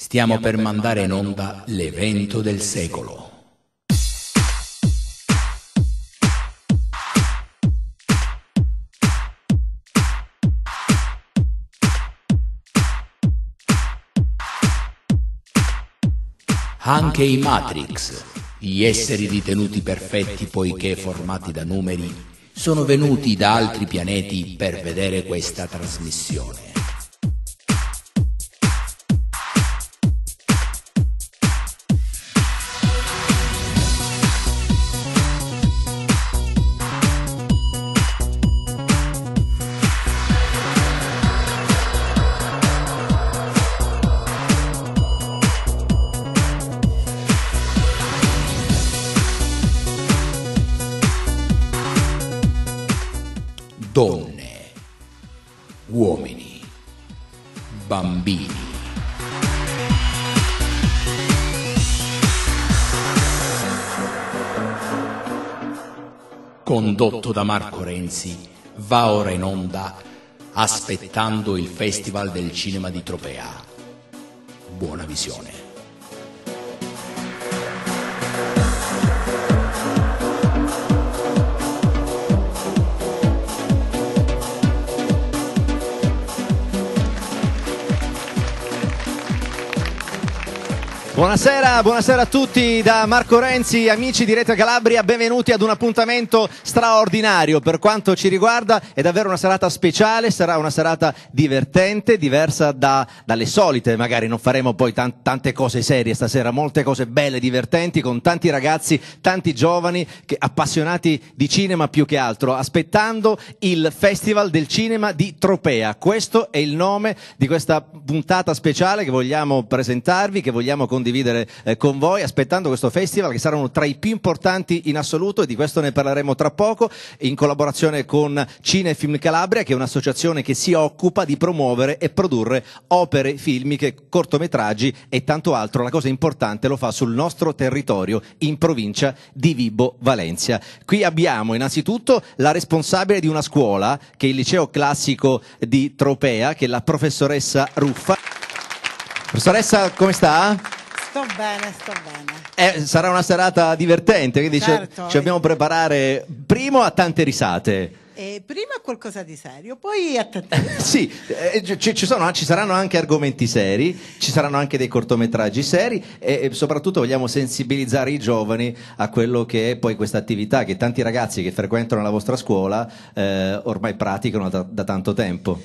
Stiamo per mandare in onda l'evento del secolo. Anche i Matrix, gli esseri ritenuti perfetti poiché formati da numeri, sono venuti da altri pianeti per vedere questa trasmissione. Da Marco Renzi, va ora in onda aspettando il Festival del Cinema di Tropea. Buona visione. Buonasera, buonasera a tutti da Marco Renzi, amici di Rete Calabria, benvenuti ad un appuntamento straordinario per quanto ci riguarda, è davvero una serata speciale, sarà una serata divertente, diversa da, dalle solite, magari non faremo poi tan- tante cose serie stasera, molte cose belle, divertenti, con tanti ragazzi, tanti giovani che, appassionati di cinema più che altro, aspettando il Festival del Cinema di Tropea. Questo è il nome di questa puntata speciale che vogliamo presentarvi, che vogliamo condividere condividere eh, con voi aspettando questo festival che sarà uno tra i più importanti in assoluto e di questo ne parleremo tra poco in collaborazione con Cinefilm Calabria che è un'associazione che si occupa di promuovere e produrre opere filmiche, cortometraggi e tanto altro. La cosa importante lo fa sul nostro territorio in provincia di Vibo Valencia. Qui abbiamo innanzitutto la responsabile di una scuola che è il liceo classico di Tropea che è la professoressa Ruffa. Professoressa, come sta? Sto bene, sto bene. Eh, sarà una serata divertente, quindi Certo. ci, ci dobbiamo preparare primo a tante risate. E prima qualcosa di serio, poi a te. te. Sì, eh, ci, ci sono- ci saranno anche argomenti seri, ci saranno anche dei cortometraggi seri e, e soprattutto vogliamo sensibilizzare i giovani a quello che è poi questa attività che tanti ragazzi che frequentano la vostra scuola eh, ormai praticano da, da tanto tempo.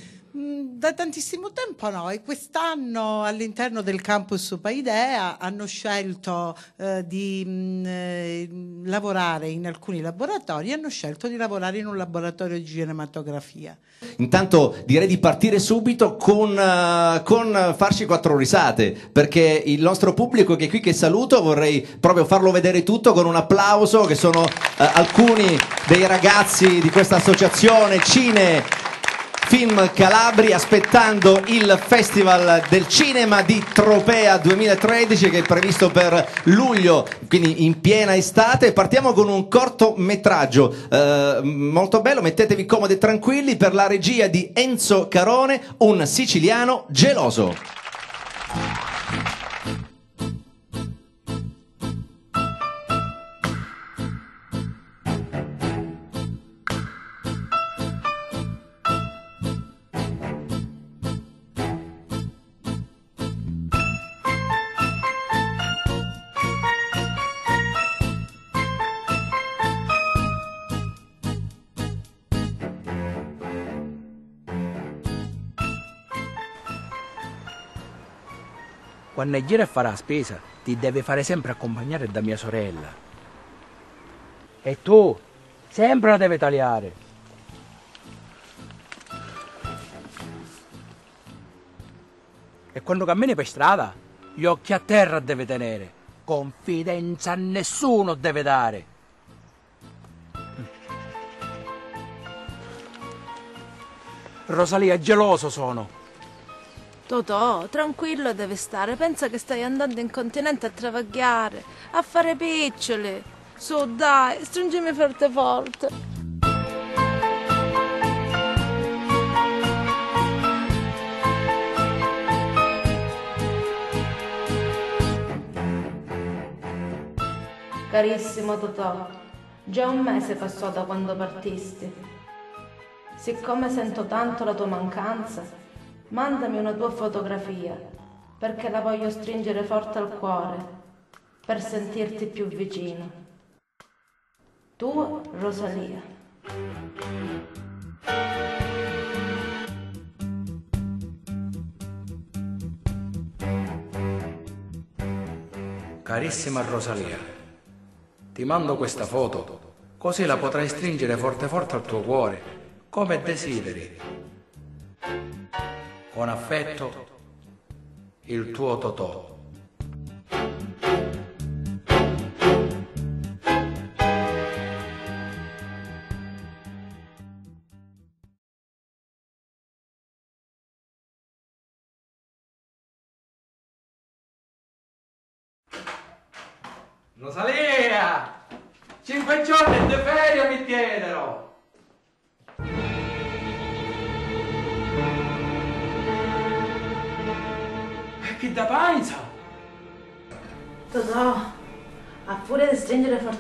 Da tantissimo tempo no, e quest'anno all'interno del campus Paidea hanno scelto eh, di mm, eh, lavorare in alcuni laboratori, hanno scelto di lavorare in un laboratorio di cinematografia. Intanto direi di partire subito con, eh, con farci quattro risate, perché il nostro pubblico che è qui che saluto vorrei proprio farlo vedere tutto con un applauso, che sono eh, alcuni dei ragazzi di questa associazione Cine Film Calabri aspettando il Festival del Cinema di Tropea 2013 che è previsto per luglio, quindi in piena estate. Partiamo con un cortometraggio eh, molto bello, mettetevi comodi e tranquilli per la regia di Enzo Carone, un siciliano geloso. Quando gira a fare la spesa, ti deve fare sempre accompagnare da mia sorella. E tu, sempre la devi tagliare. E quando cammini per strada, gli occhi a terra deve tenere. Confidenza a nessuno deve dare. Rosalia, geloso sono. Totò, tranquillo deve stare, pensa che stai andando in continente a travagliare, a fare picciole. Su, dai, stringimi forte forte. Carissimo Totò, già un mese passò da quando partisti. Siccome sento tanto la tua mancanza, mandami una tua fotografia, perché la voglio stringere forte al cuore, per sentirti più vicino. Tua Rosalia. Carissima Rosalia, ti mando questa foto, così la potrai stringere forte forte al tuo cuore, come desideri. Con affetto, il tuo Totò.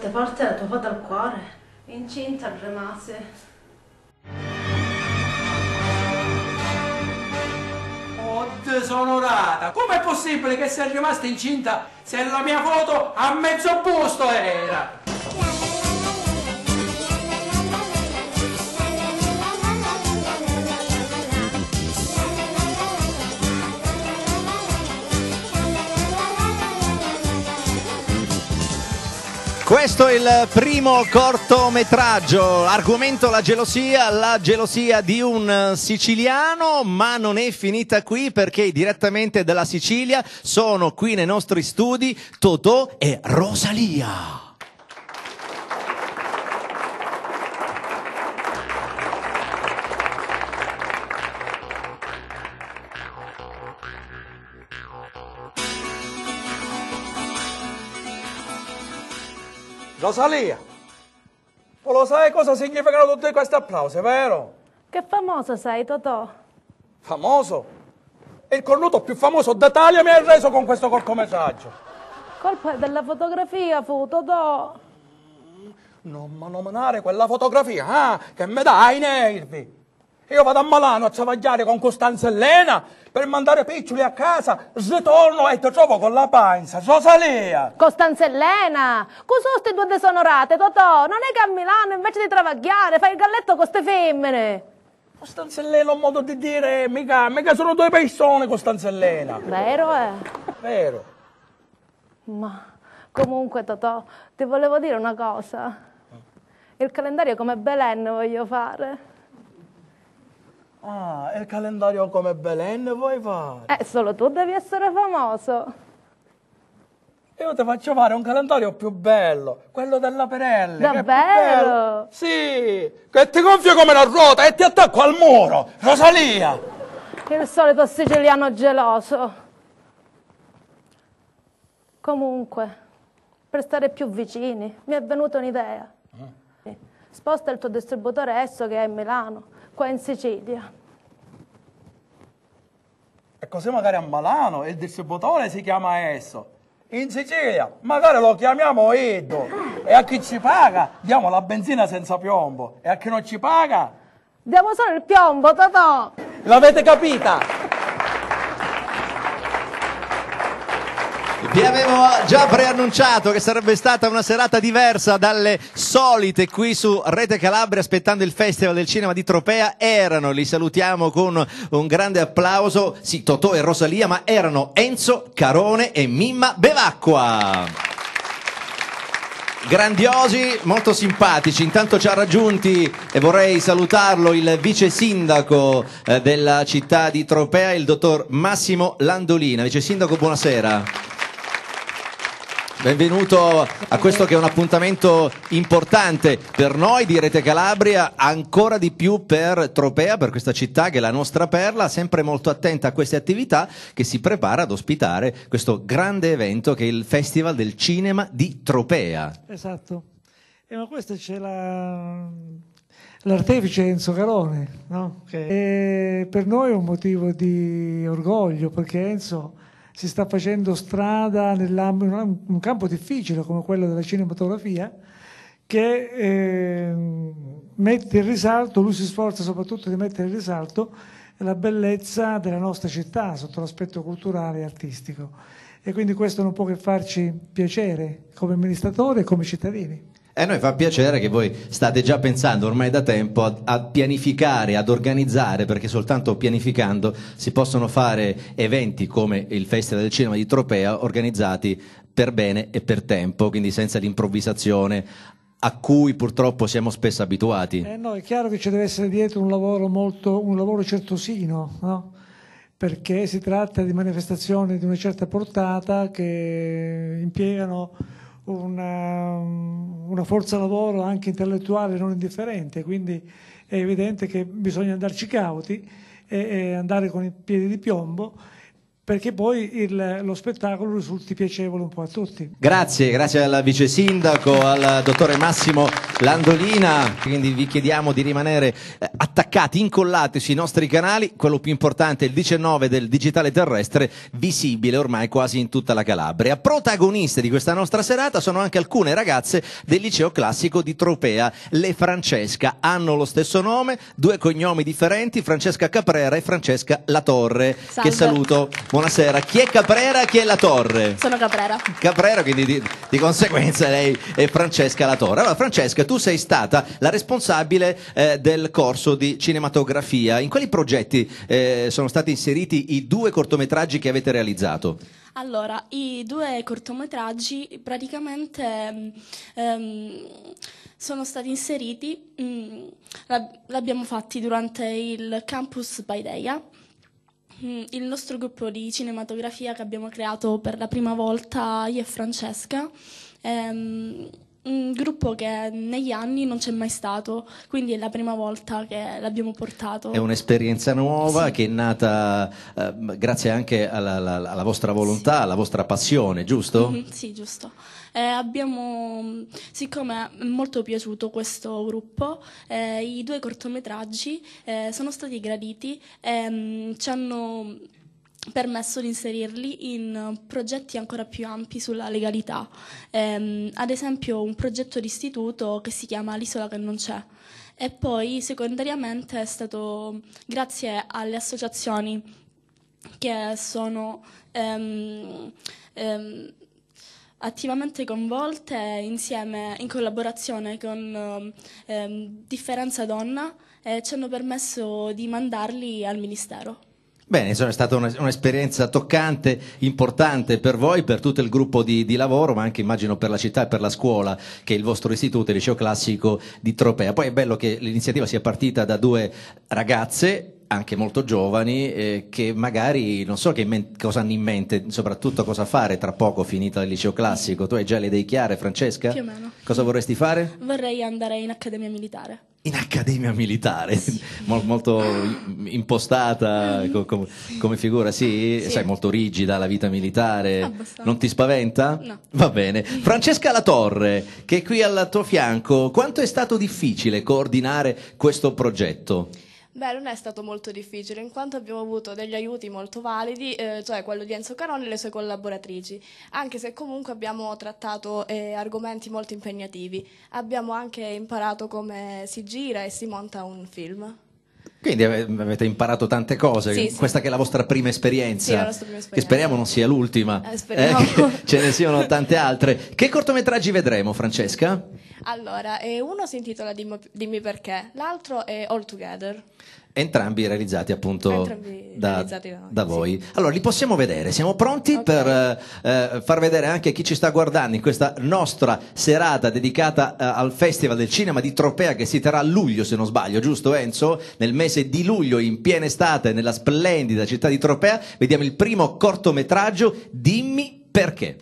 Forte forte la tua foto al cuore, incinta rimase. Oh, disonorata! Com'è possibile che sia rimasta incinta se la mia foto a mezzo busto era? Questo è il primo cortometraggio, argomento la gelosia, la gelosia di un eh, siciliano, ma non è finita qui perché direttamente dalla Sicilia sono qui nei nostri studi Totò e Rosalia. Rosalia, lo sai cosa significano tutti questi applausi, vero? Che famoso sei, Totò? Famoso? Il cornuto più famoso d'Italia mi ha reso con questo cortometraggio. Colpa della fotografia fu, Totò. Non mi nominare quella fotografia, ah, che mi dà ai nervi. Io vado a Milano a travagliare con Costanza Elena per mandare piccioli a casa, ritorno e ti trovo con la panza. Rosalia! Costanza Elena, cosa ste due desonorate, Totò? Non è che a Milano invece di travagliare fai il galletto con ste femmine. È un modo di dire, mica, mica sono due persone, Costanza Elena. Vero, eh? Vero? Ma comunque, Totò, ti volevo dire una cosa. Il calendario come Belen voglio fare. Ah, il calendario come Belen vuoi fare? Eh, solo tu devi essere famoso. Io ti faccio fare un calendario più bello, quello della più Davvero? Sì, che ti gonfio come la ruota e ti attacco al muro. Rosalia! Il solito siciliano geloso. Comunque, per stare più vicini, mi è venuta un'idea. Sposta il tuo distributore Esso che è a Milano, qua in Sicilia. E così magari a Milano il distributore si chiama Esso. In Sicilia magari lo chiamiamo Edo. E a chi ci paga diamo la benzina senza piombo. E a chi non ci paga Diamo solo il piombo, Totò! L'avete capita? Vi avevo già preannunciato che sarebbe stata una serata diversa dalle solite qui su Rete Calabria aspettando il Festival del Cinema di Tropea. Erano, li salutiamo con un grande applauso, sì, Totò e Rosalia, ma erano Enzo Carone e Mimma Bevacqua. Grandiosi, molto simpatici. Intanto ci ha raggiunti e vorrei salutarlo il vice sindaco eh, della città di Tropea, il dottor Massimo Landolina. Vice sindaco, buonasera. Benvenuto a questo che è un appuntamento importante per noi di Rete Calabria, ancora di più per Tropea, per questa città che è la nostra perla, sempre molto attenta a queste attività che si prepara ad ospitare questo grande evento che è il Festival del Cinema di Tropea. Esatto. E ma questo c'è la- l'artefice Enzo Carone, no? che è per noi un motivo di orgoglio, perché Enzo si sta facendo strada nell'ambito, un campo difficile come quello della cinematografia, che eh, mette in risalto, lui si sforza soprattutto di mettere in risalto la bellezza della nostra città sotto l'aspetto culturale e artistico. E quindi questo non può che farci piacere come amministratori e come cittadini. E noi fa piacere che voi state già pensando ormai da tempo a, a pianificare, ad organizzare, perché soltanto pianificando si possono fare eventi come il Festival del Cinema di Tropea organizzati per bene e per tempo, quindi senza l'improvvisazione a cui purtroppo siamo spesso abituati. Eh no, è chiaro che ci deve essere dietro un lavoro molto, un lavoro certosino, no? perché si tratta di manifestazioni di una certa portata che impiegano una, una forza lavoro anche intellettuale non indifferente, quindi è evidente che bisogna andarci cauti e, e andare con i piedi di piombo perché poi il- lo spettacolo risulti piacevole un po' a tutti. Grazie, grazie al vice sindaco, al dottore Massimo Landolina. Quindi vi chiediamo di rimanere eh, attaccati, incollati sui nostri canali. Quello più importante è il 19 del digitale terrestre, visibile ormai quasi in tutta la Calabria. Protagoniste di questa nostra serata sono anche alcune ragazze del liceo classico di Tropea, le Francesca. Hanno lo stesso nome, due cognomi differenti, Francesca Caprera e Francesca Latorre. Salve. Che saluto. Buonasera. Chi è Caprera, chi è Latorre? Sono Caprera. Caprera, quindi di, di conseguenza lei è Francesca Latorre. Allora, Francesca, tu sei stata la responsabile eh, del corso di cinematografia. In quali progetti eh, sono stati inseriti i due cortometraggi che avete realizzato? Allora, i due cortometraggi praticamente ehm, sono stati inseriti, l'ab- l'abbiamo fatti durante il Campus Paideia, il nostro gruppo di cinematografia che abbiamo creato per la prima volta io e Francesca. ehm, un gruppo che negli anni non c'è mai stato, quindi è la prima volta che l'abbiamo portato. È un'esperienza nuova Sì. che è nata eh, grazie anche alla, alla- alla vostra volontà, alla vostra passione, giusto? Mhm, sì, giusto. Eh, abbiamo, siccome è molto piaciuto questo gruppo, eh, i due cortometraggi eh, sono stati graditi e mm, ci hanno permesso di inserirli in progetti ancora più ampi sulla legalità. Ehm, ad esempio un progetto di istituto che si chiama L'isola che non c'è. E poi secondariamente è stato grazie alle associazioni che sono ehm, ehm, attivamente coinvolte insieme in collaborazione con ehm, Differenza Donna eh, ci hanno permesso di mandarli al Ministero. Bene, insomma, è stata un'esperienza toccante, importante per voi, per tutto il gruppo di, di lavoro, ma anche immagino per la città e per la scuola, che è il vostro istituto, il liceo classico di Tropea. Poi è bello che l'iniziativa sia partita da due ragazze, anche molto giovani, eh, che magari non so che men- cosa hanno in mente, soprattutto cosa fare tra poco finito il liceo classico. Tu hai già le idee chiare, Francesca? Più o meno. Cosa vorresti fare? Vorrei andare in accademia militare. In accademia militare, Mol- molto impostata co- com- come figura, sì? Sì. Sai, molto rigida la vita militare. Abbastanza. Non ti spaventa? No. Va bene. Francesca Latorre, che è qui al tuo fianco, quanto è stato difficile coordinare questo progetto? Beh, non è stato molto difficile, in quanto abbiamo avuto degli aiuti molto validi, eh, cioè quello di Enzo Caroni e le sue collaboratrici, anche se comunque abbiamo trattato eh, argomenti molto impegnativi. Abbiamo anche imparato come si gira e si monta un film. Quindi ave- avete imparato tante cose, Sì, sì. questa che è la vostra prima esperienza, Sì, la nostra prima che esperienza. speriamo non sia l'ultima, Eh, che ce ne siano tante altre. Che cortometraggi vedremo, Francesca? Allora, eh, uno si intitola Dimmi, Dimmi perché, l'altro è All Together. Entrambi realizzati appunto Entrambi da, realizzati da da sì. voi. Allora, li possiamo vedere. Siamo pronti Ok. per eh, far vedere anche a chi ci sta guardando in questa nostra serata dedicata eh, al Festival del Cinema di Tropea che si terrà a luglio, se non sbaglio, giusto Enzo? Nel mese di luglio, in piena estate, nella splendida città di Tropea, vediamo il primo cortometraggio, Dimmi perché.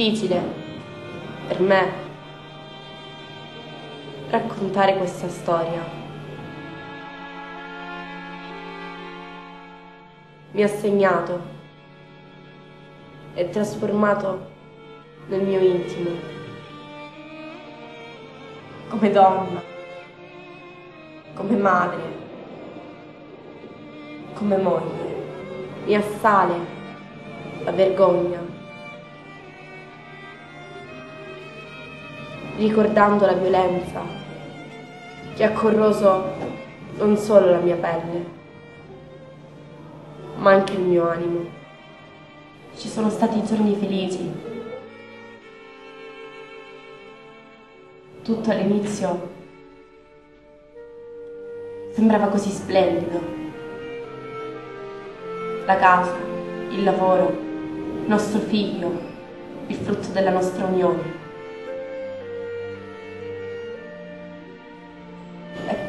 Difficile per me raccontare questa storia. Mi ha segnato e trasformato nel mio intimo, come donna, come madre, come moglie. Mi assale la vergogna ricordando la violenza che ha corroso non solo la mia pelle, ma anche il mio animo. Ci sono stati giorni felici. Tutto all'inizio sembrava così splendido. La casa, il lavoro, il nostro figlio, il frutto della nostra unione.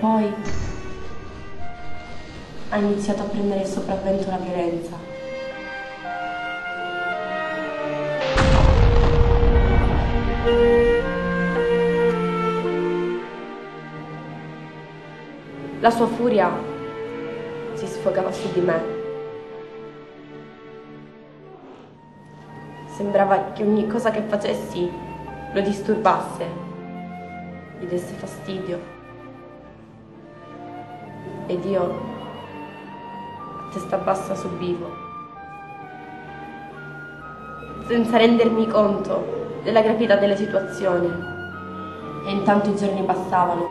Poi ha iniziato a prendere il sopravvento la violenza. La sua furia si sfogava su di me. Sembrava che ogni cosa che facessi lo disturbasse, gli desse fastidio ed io testa bassa subivo, senza rendermi conto della gravità della situazione. E intanto i giorni passavano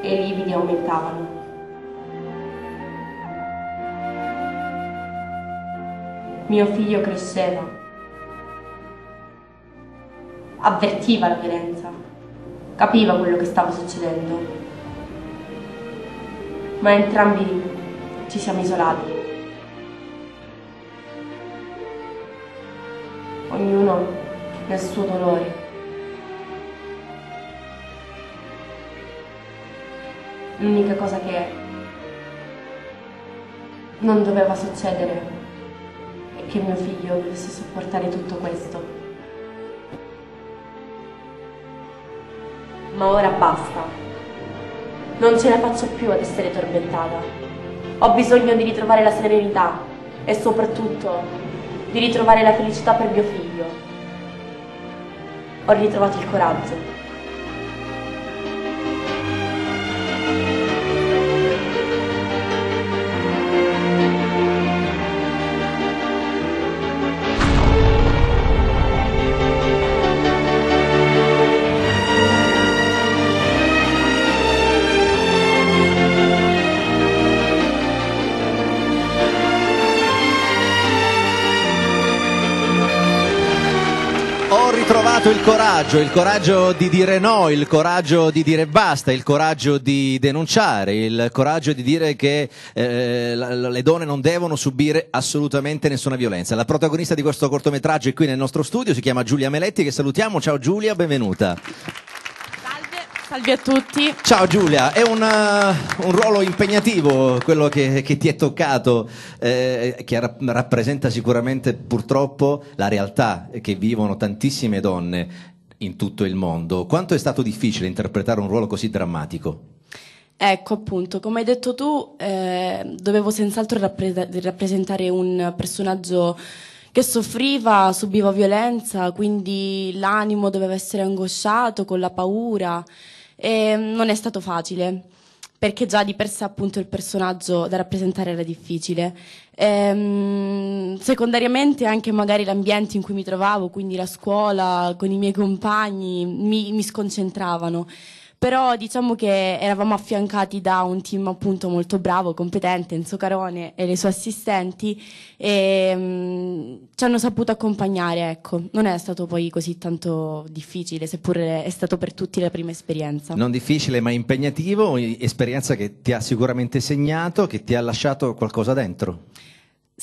e i lividi aumentavano. Mio figlio cresceva, avvertiva la violenza capiva quello che stava succedendo. Ma entrambi ci siamo isolati. Ognuno nel suo dolore. L'unica cosa che non doveva succedere è che mio figlio dovesse sopportare tutto questo. Ma ora basta. Non ce la faccio più ad essere tormentata. Ho bisogno di ritrovare la serenità e soprattutto di ritrovare la felicità per mio figlio. Ho ritrovato il coraggio. Coraggio, il coraggio di dire no, il coraggio di dire basta, il coraggio di denunciare, il coraggio di dire che eh, le donne non devono subire assolutamente nessuna violenza. La protagonista di questo cortometraggio è qui nel nostro studio, si chiama Giulia Meletti, che salutiamo. Ciao Giulia, benvenuta. Salve a tutti. Ciao Giulia, è un, uh, un ruolo impegnativo quello che, che ti è toccato, eh, che ra- rappresenta sicuramente purtroppo la realtà che vivono tantissime donne in tutto il mondo. Quanto è stato difficile interpretare un ruolo così drammatico? Ecco appunto, come hai detto tu, eh, dovevo senz'altro rappre- rappresentare un personaggio che soffriva, subiva violenza, quindi l'animo doveva essere angosciato, con la paura. E non è stato facile perché già di per sé appunto il personaggio da rappresentare era difficile. Ehm, secondariamente anche magari l'ambiente in cui mi trovavo, quindi la scuola con i miei compagni, mi, mi sconcentravano però diciamo che eravamo affiancati da un team appunto molto bravo, competente, Enzo Carone e le sue assistenti e um, ci hanno saputo accompagnare, ecco. Non è stato poi così tanto difficile, seppure è stato per tutti la prima esperienza. Non difficile ma impegnativo, esperienza che ti ha sicuramente segnato, che ti ha lasciato qualcosa dentro.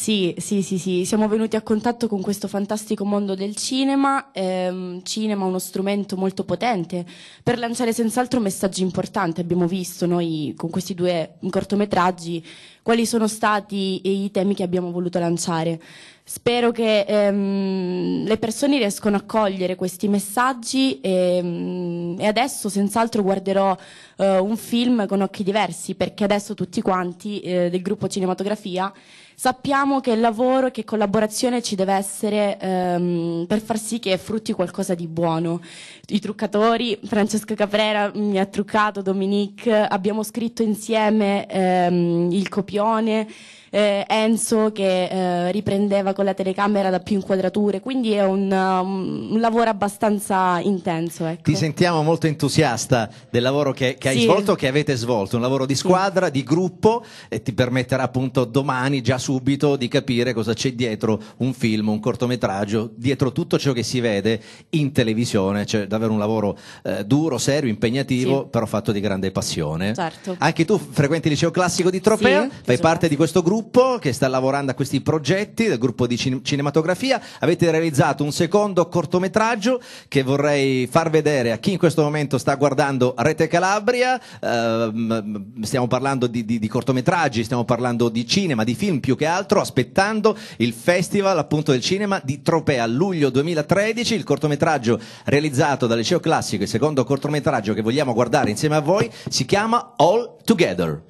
Sì, sì, sì, sì, siamo venuti a contatto con questo fantastico mondo del cinema, ehm, cinema uno strumento molto potente per lanciare senz'altro messaggi importanti. Abbiamo visto noi con questi due cortometraggi quali sono stati i temi che abbiamo voluto lanciare. Spero che ehm, le persone riescano a cogliere questi messaggi e, mm, e adesso senz'altro guarderò eh, un film con occhi diversi perché adesso tutti quanti eh, del gruppo cinematografia sappiamo che lavoro che collaborazione ci deve essere ehm, per far sì che frutti qualcosa di buono. I truccatori, Francesco Caprera mi ha truccato, Dominique, abbiamo scritto insieme ehm, il copione eh, Enzo che eh, riprendeva con la telecamera da più inquadrature, quindi è un, um, un lavoro abbastanza intenso. Ecco. Ti sentiamo molto entusiasta del lavoro che, che hai Sì. svolto, che avete svolto, un lavoro di squadra, di gruppo e ti permetterà appunto domani, già subito, di capire cosa c'è dietro un film, un cortometraggio, dietro tutto ciò che si vede in televisione, c'è davvero un lavoro eh, duro, serio, impegnativo, Sì. però fatto di grande passione. Certo. Anche tu frequenti il liceo classico di Tropea, Sì, fai liceo parte di questo gruppo che sta lavorando a questi progetti, del gruppo di cin- cinematografia. Avete realizzato un secondo cortometraggio che vorrei far vedere a chi in questo momento sta guardando Rete Calabria. Ehm, stiamo parlando di, di- di cortometraggi, stiamo parlando di cinema, di film più che altro, aspettando il festival appunto del cinema di Tropea luglio 2013. Il cortometraggio realizzato dal liceo classico, il secondo cortometraggio che vogliamo guardare insieme a voi, si chiama All Together.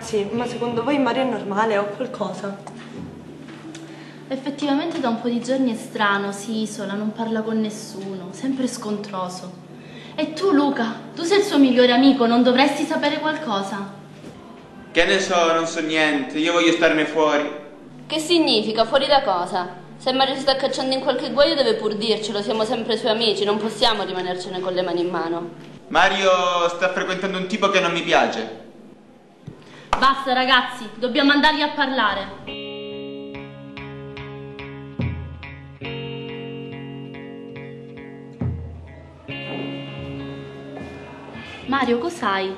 Ragazzi, ma secondo voi Mario è normale o qualcosa? Effettivamente da un po' di giorni è strano, si isola, non parla con nessuno, sempre scontroso. E tu Luca, tu sei il suo migliore amico, non dovresti sapere qualcosa? Che ne so, non so niente, io voglio starne fuori. Che significa? Fuori da cosa? Se Mario si sta cacciando in qualche guaio deve pur dircelo, siamo sempre suoi amici, non possiamo rimanercene con le mani in mano. Mario sta frequentando un tipo che non mi piace. Basta ragazzi, dobbiamo andargli a parlare. Mario, cos'hai?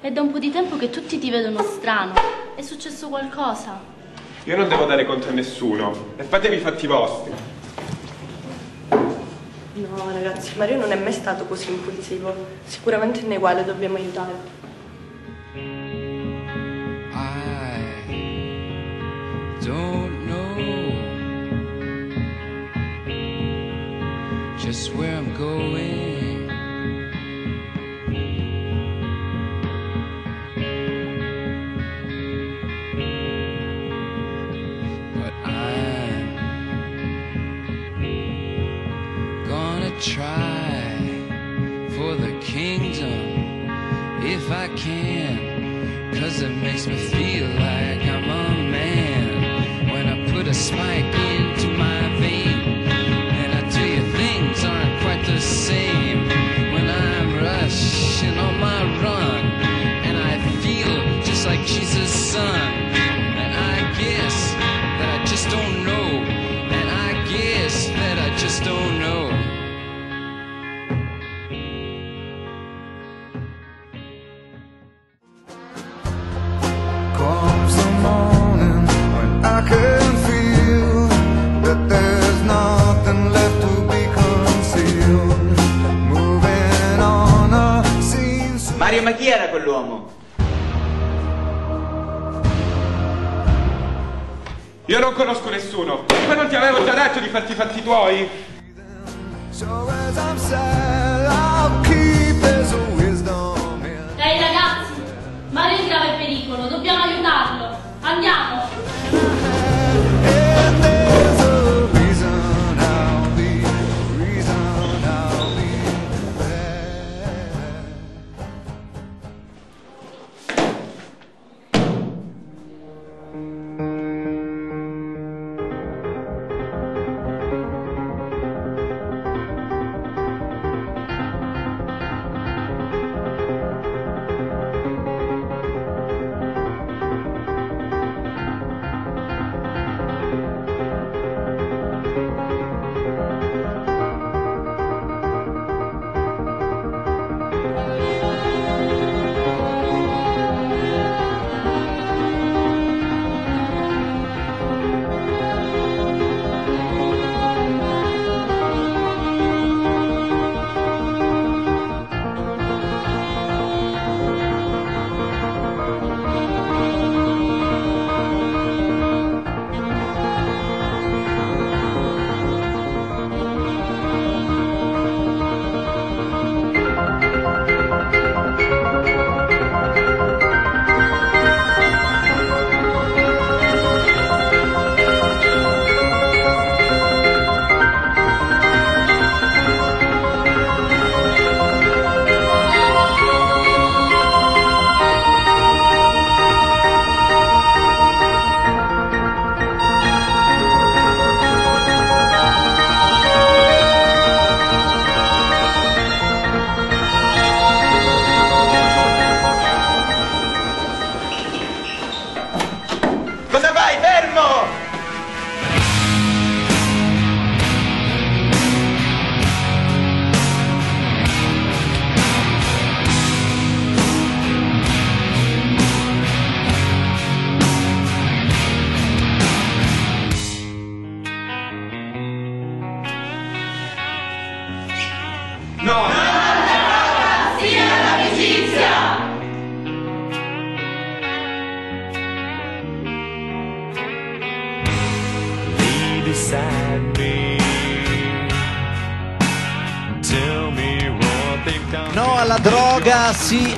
È da un po' di tempo che tutti ti vedono strano. È successo qualcosa? Io non devo dare conto a nessuno e fatevi i fatti vostri. No ragazzi, Mario non è mai stato così impulsivo. Sicuramente è uguale, dobbiamo aiutare. Don't know just where I'm going. But I'm gonna try for the kingdom if I can. Cause it makes me feel like put a spike into my vein. And I tell you, things aren't quite the same when I'm rushing on my run. And I feel just like Jesus' son. era quell'uomo? Io non conosco nessuno, ma non ti avevo già detto di farti i fatti tuoi? Dai ragazzi, Mario è il grave pericolo, dobbiamo aiutarlo. Andiamo!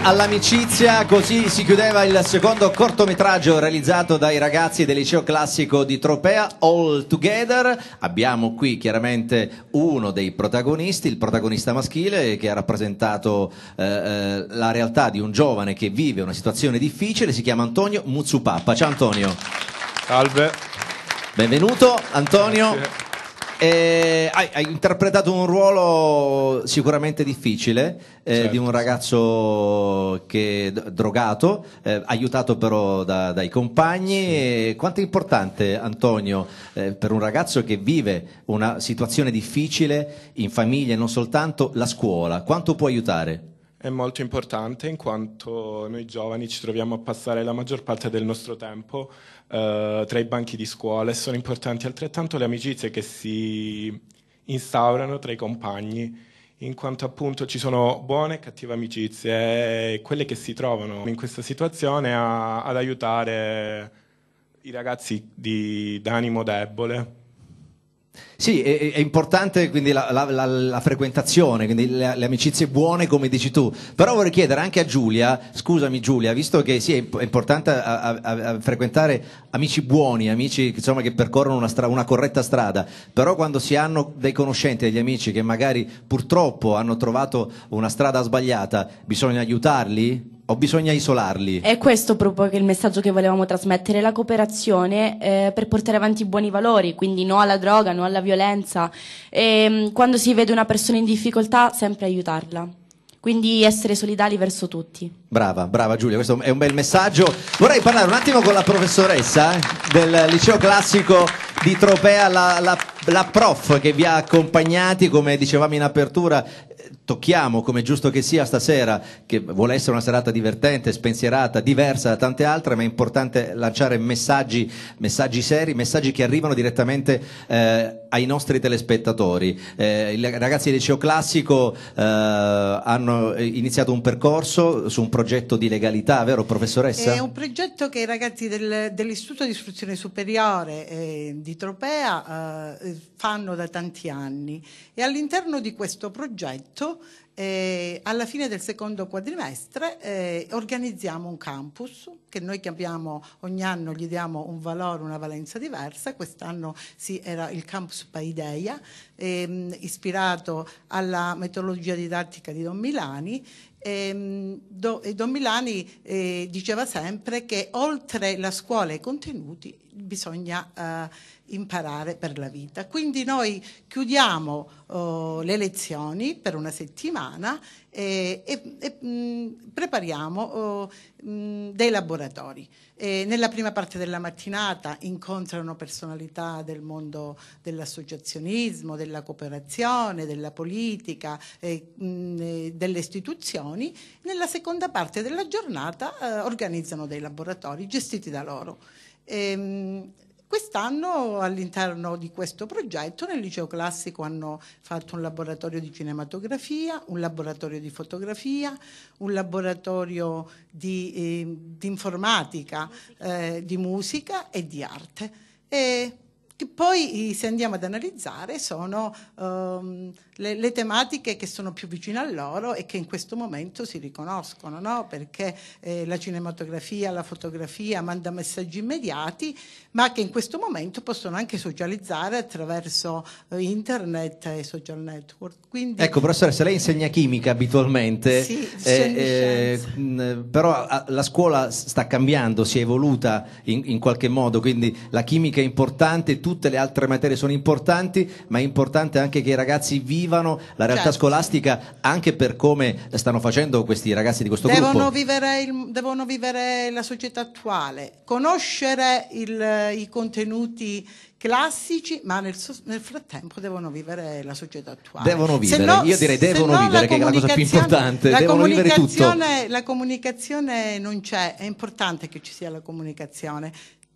All'amicizia, così si chiudeva il secondo cortometraggio realizzato dai ragazzi del liceo classico di Tropea, All Together. Abbiamo qui chiaramente uno dei protagonisti, il protagonista maschile che ha rappresentato eh, eh, la realtà di un giovane che vive una situazione difficile, si chiama Antonio Muzzupappa. Ciao Antonio. Salve. Benvenuto Antonio. Eh, hai, hai interpretato un ruolo sicuramente difficile eh, Certo, di un ragazzo che d- drogato, eh, aiutato però da- dai compagni. E quanto è importante, Antonio, eh, per un ragazzo che vive una situazione difficile in famiglia e non soltanto la scuola? Quanto può aiutare? È molto importante in quanto noi giovani ci troviamo a passare la maggior parte del nostro tempo eh, tra i banchi di scuola e sono importanti altrettanto le amicizie che si instaurano tra i compagni, in quanto appunto ci sono buone e cattive amicizie e quelle che si trovano in questa situazione a- ad aiutare i ragazzi di- d'animo debole. Sì, è, è importante quindi la, la- la- la frequentazione, quindi le, le amicizie buone come dici tu. Però vorrei chiedere anche a Giulia, scusami Giulia, visto che sì, è imp- è importante a- a- a frequentare amici buoni, amici insomma, che percorrono una, stra- una corretta strada, però quando si hanno dei conoscenti, degli amici che magari purtroppo hanno trovato una strada sbagliata, bisogna aiutarli o bisogna isolarli? È questo proprio che il messaggio che volevamo trasmettere, la cooperazione eh, per portare avanti i buoni valori, quindi no alla droga, no alla violenza. E, mh, quando si vede una persona in difficoltà, sempre aiutarla. Quindi essere solidali verso tutti. Brava, brava Giulia, questo è un bel messaggio. Vorrei parlare un attimo con la professoressa eh, del liceo classico di Tropea, la, la- la prof che vi ha accompagnati, come dicevamo in apertura. Tocchiamo, come giusto che sia stasera, che vuole essere una serata divertente, spensierata, diversa da tante altre, ma è importante lanciare messaggi, messaggi seri, messaggi che arrivano direttamente eh, ai ai nostri telespettatori. Eh, I ragazzi del liceo classico eh, hanno iniziato un percorso su un progetto di legalità, vero professoressa? È un progetto che i ragazzi del- dell'Istituto di Istruzione Superiore eh, di Tropea eh, fanno da tanti anni e all'interno di questo progetto eh, alla fine del secondo quadrimestre eh, organizziamo un campus che noi chiamiamo ogni anno gli diamo un valore, una valenza diversa. Quest'anno sì, era il campus Paideia, ehm, ispirato alla metodologia didattica di Don Milani. Ehm, e Don Milani eh, diceva sempre che oltre la scuola e i contenuti bisogna eh, imparare per la vita. Quindi noi chiudiamo oh, le lezioni per una settimana e, e- e, mh, prepariamo oh, mh, dei laboratori. E nella prima parte della mattinata incontrano personalità del mondo dell'associazionismo, della cooperazione, della politica, eh, mh, delle istituzioni. Nella seconda parte della giornata eh, organizzano dei laboratori gestiti da loro. Ehm, Quest'anno all'interno di questo progetto nel liceo classico hanno fatto un laboratorio di cinematografia, un laboratorio di fotografia, un laboratorio di, eh, di informatica, eh, di musica e di arte. E che poi, eh, se andiamo ad analizzare, sono ehm, le, le tematiche che sono più vicine a loro e che in questo momento si riconoscono, no? perché eh, la cinematografia, la fotografia manda messaggi immediati, ma che in questo momento possono anche socializzare attraverso eh, internet e social network. Quindi, Ecco, professoressa, lei insegna chimica abitualmente, Sì, eh, eh, però ah, la scuola sta cambiando, si è evoluta in, in qualche modo, quindi la chimica è importante, tutte le altre materie sono importanti, ma è importante anche che i ragazzi vivano la realtà Certo. scolastica anche per come stanno facendo questi ragazzi di questo Devono gruppo. vivere, il- devono vivere la società attuale, conoscere il- i contenuti classici, ma nel, nel frattempo devono vivere la società attuale. Devono vivere, no- io direi devono no vivere, che è la cosa più importante, la devono vivere tutto. La comunicazione non c'è, è importante che ci sia la comunicazione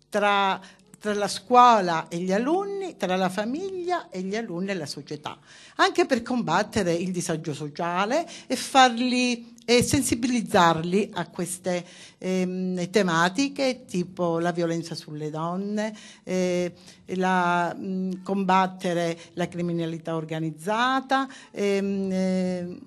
tra, tra la scuola e gli alunni, tra la famiglia e gli alunni e la società, anche per combattere il disagio sociale e farli e sensibilizzarli a queste ehm, tematiche tipo la violenza sulle donne, eh, la, mh, combattere la criminalità organizzata, ehm, eh,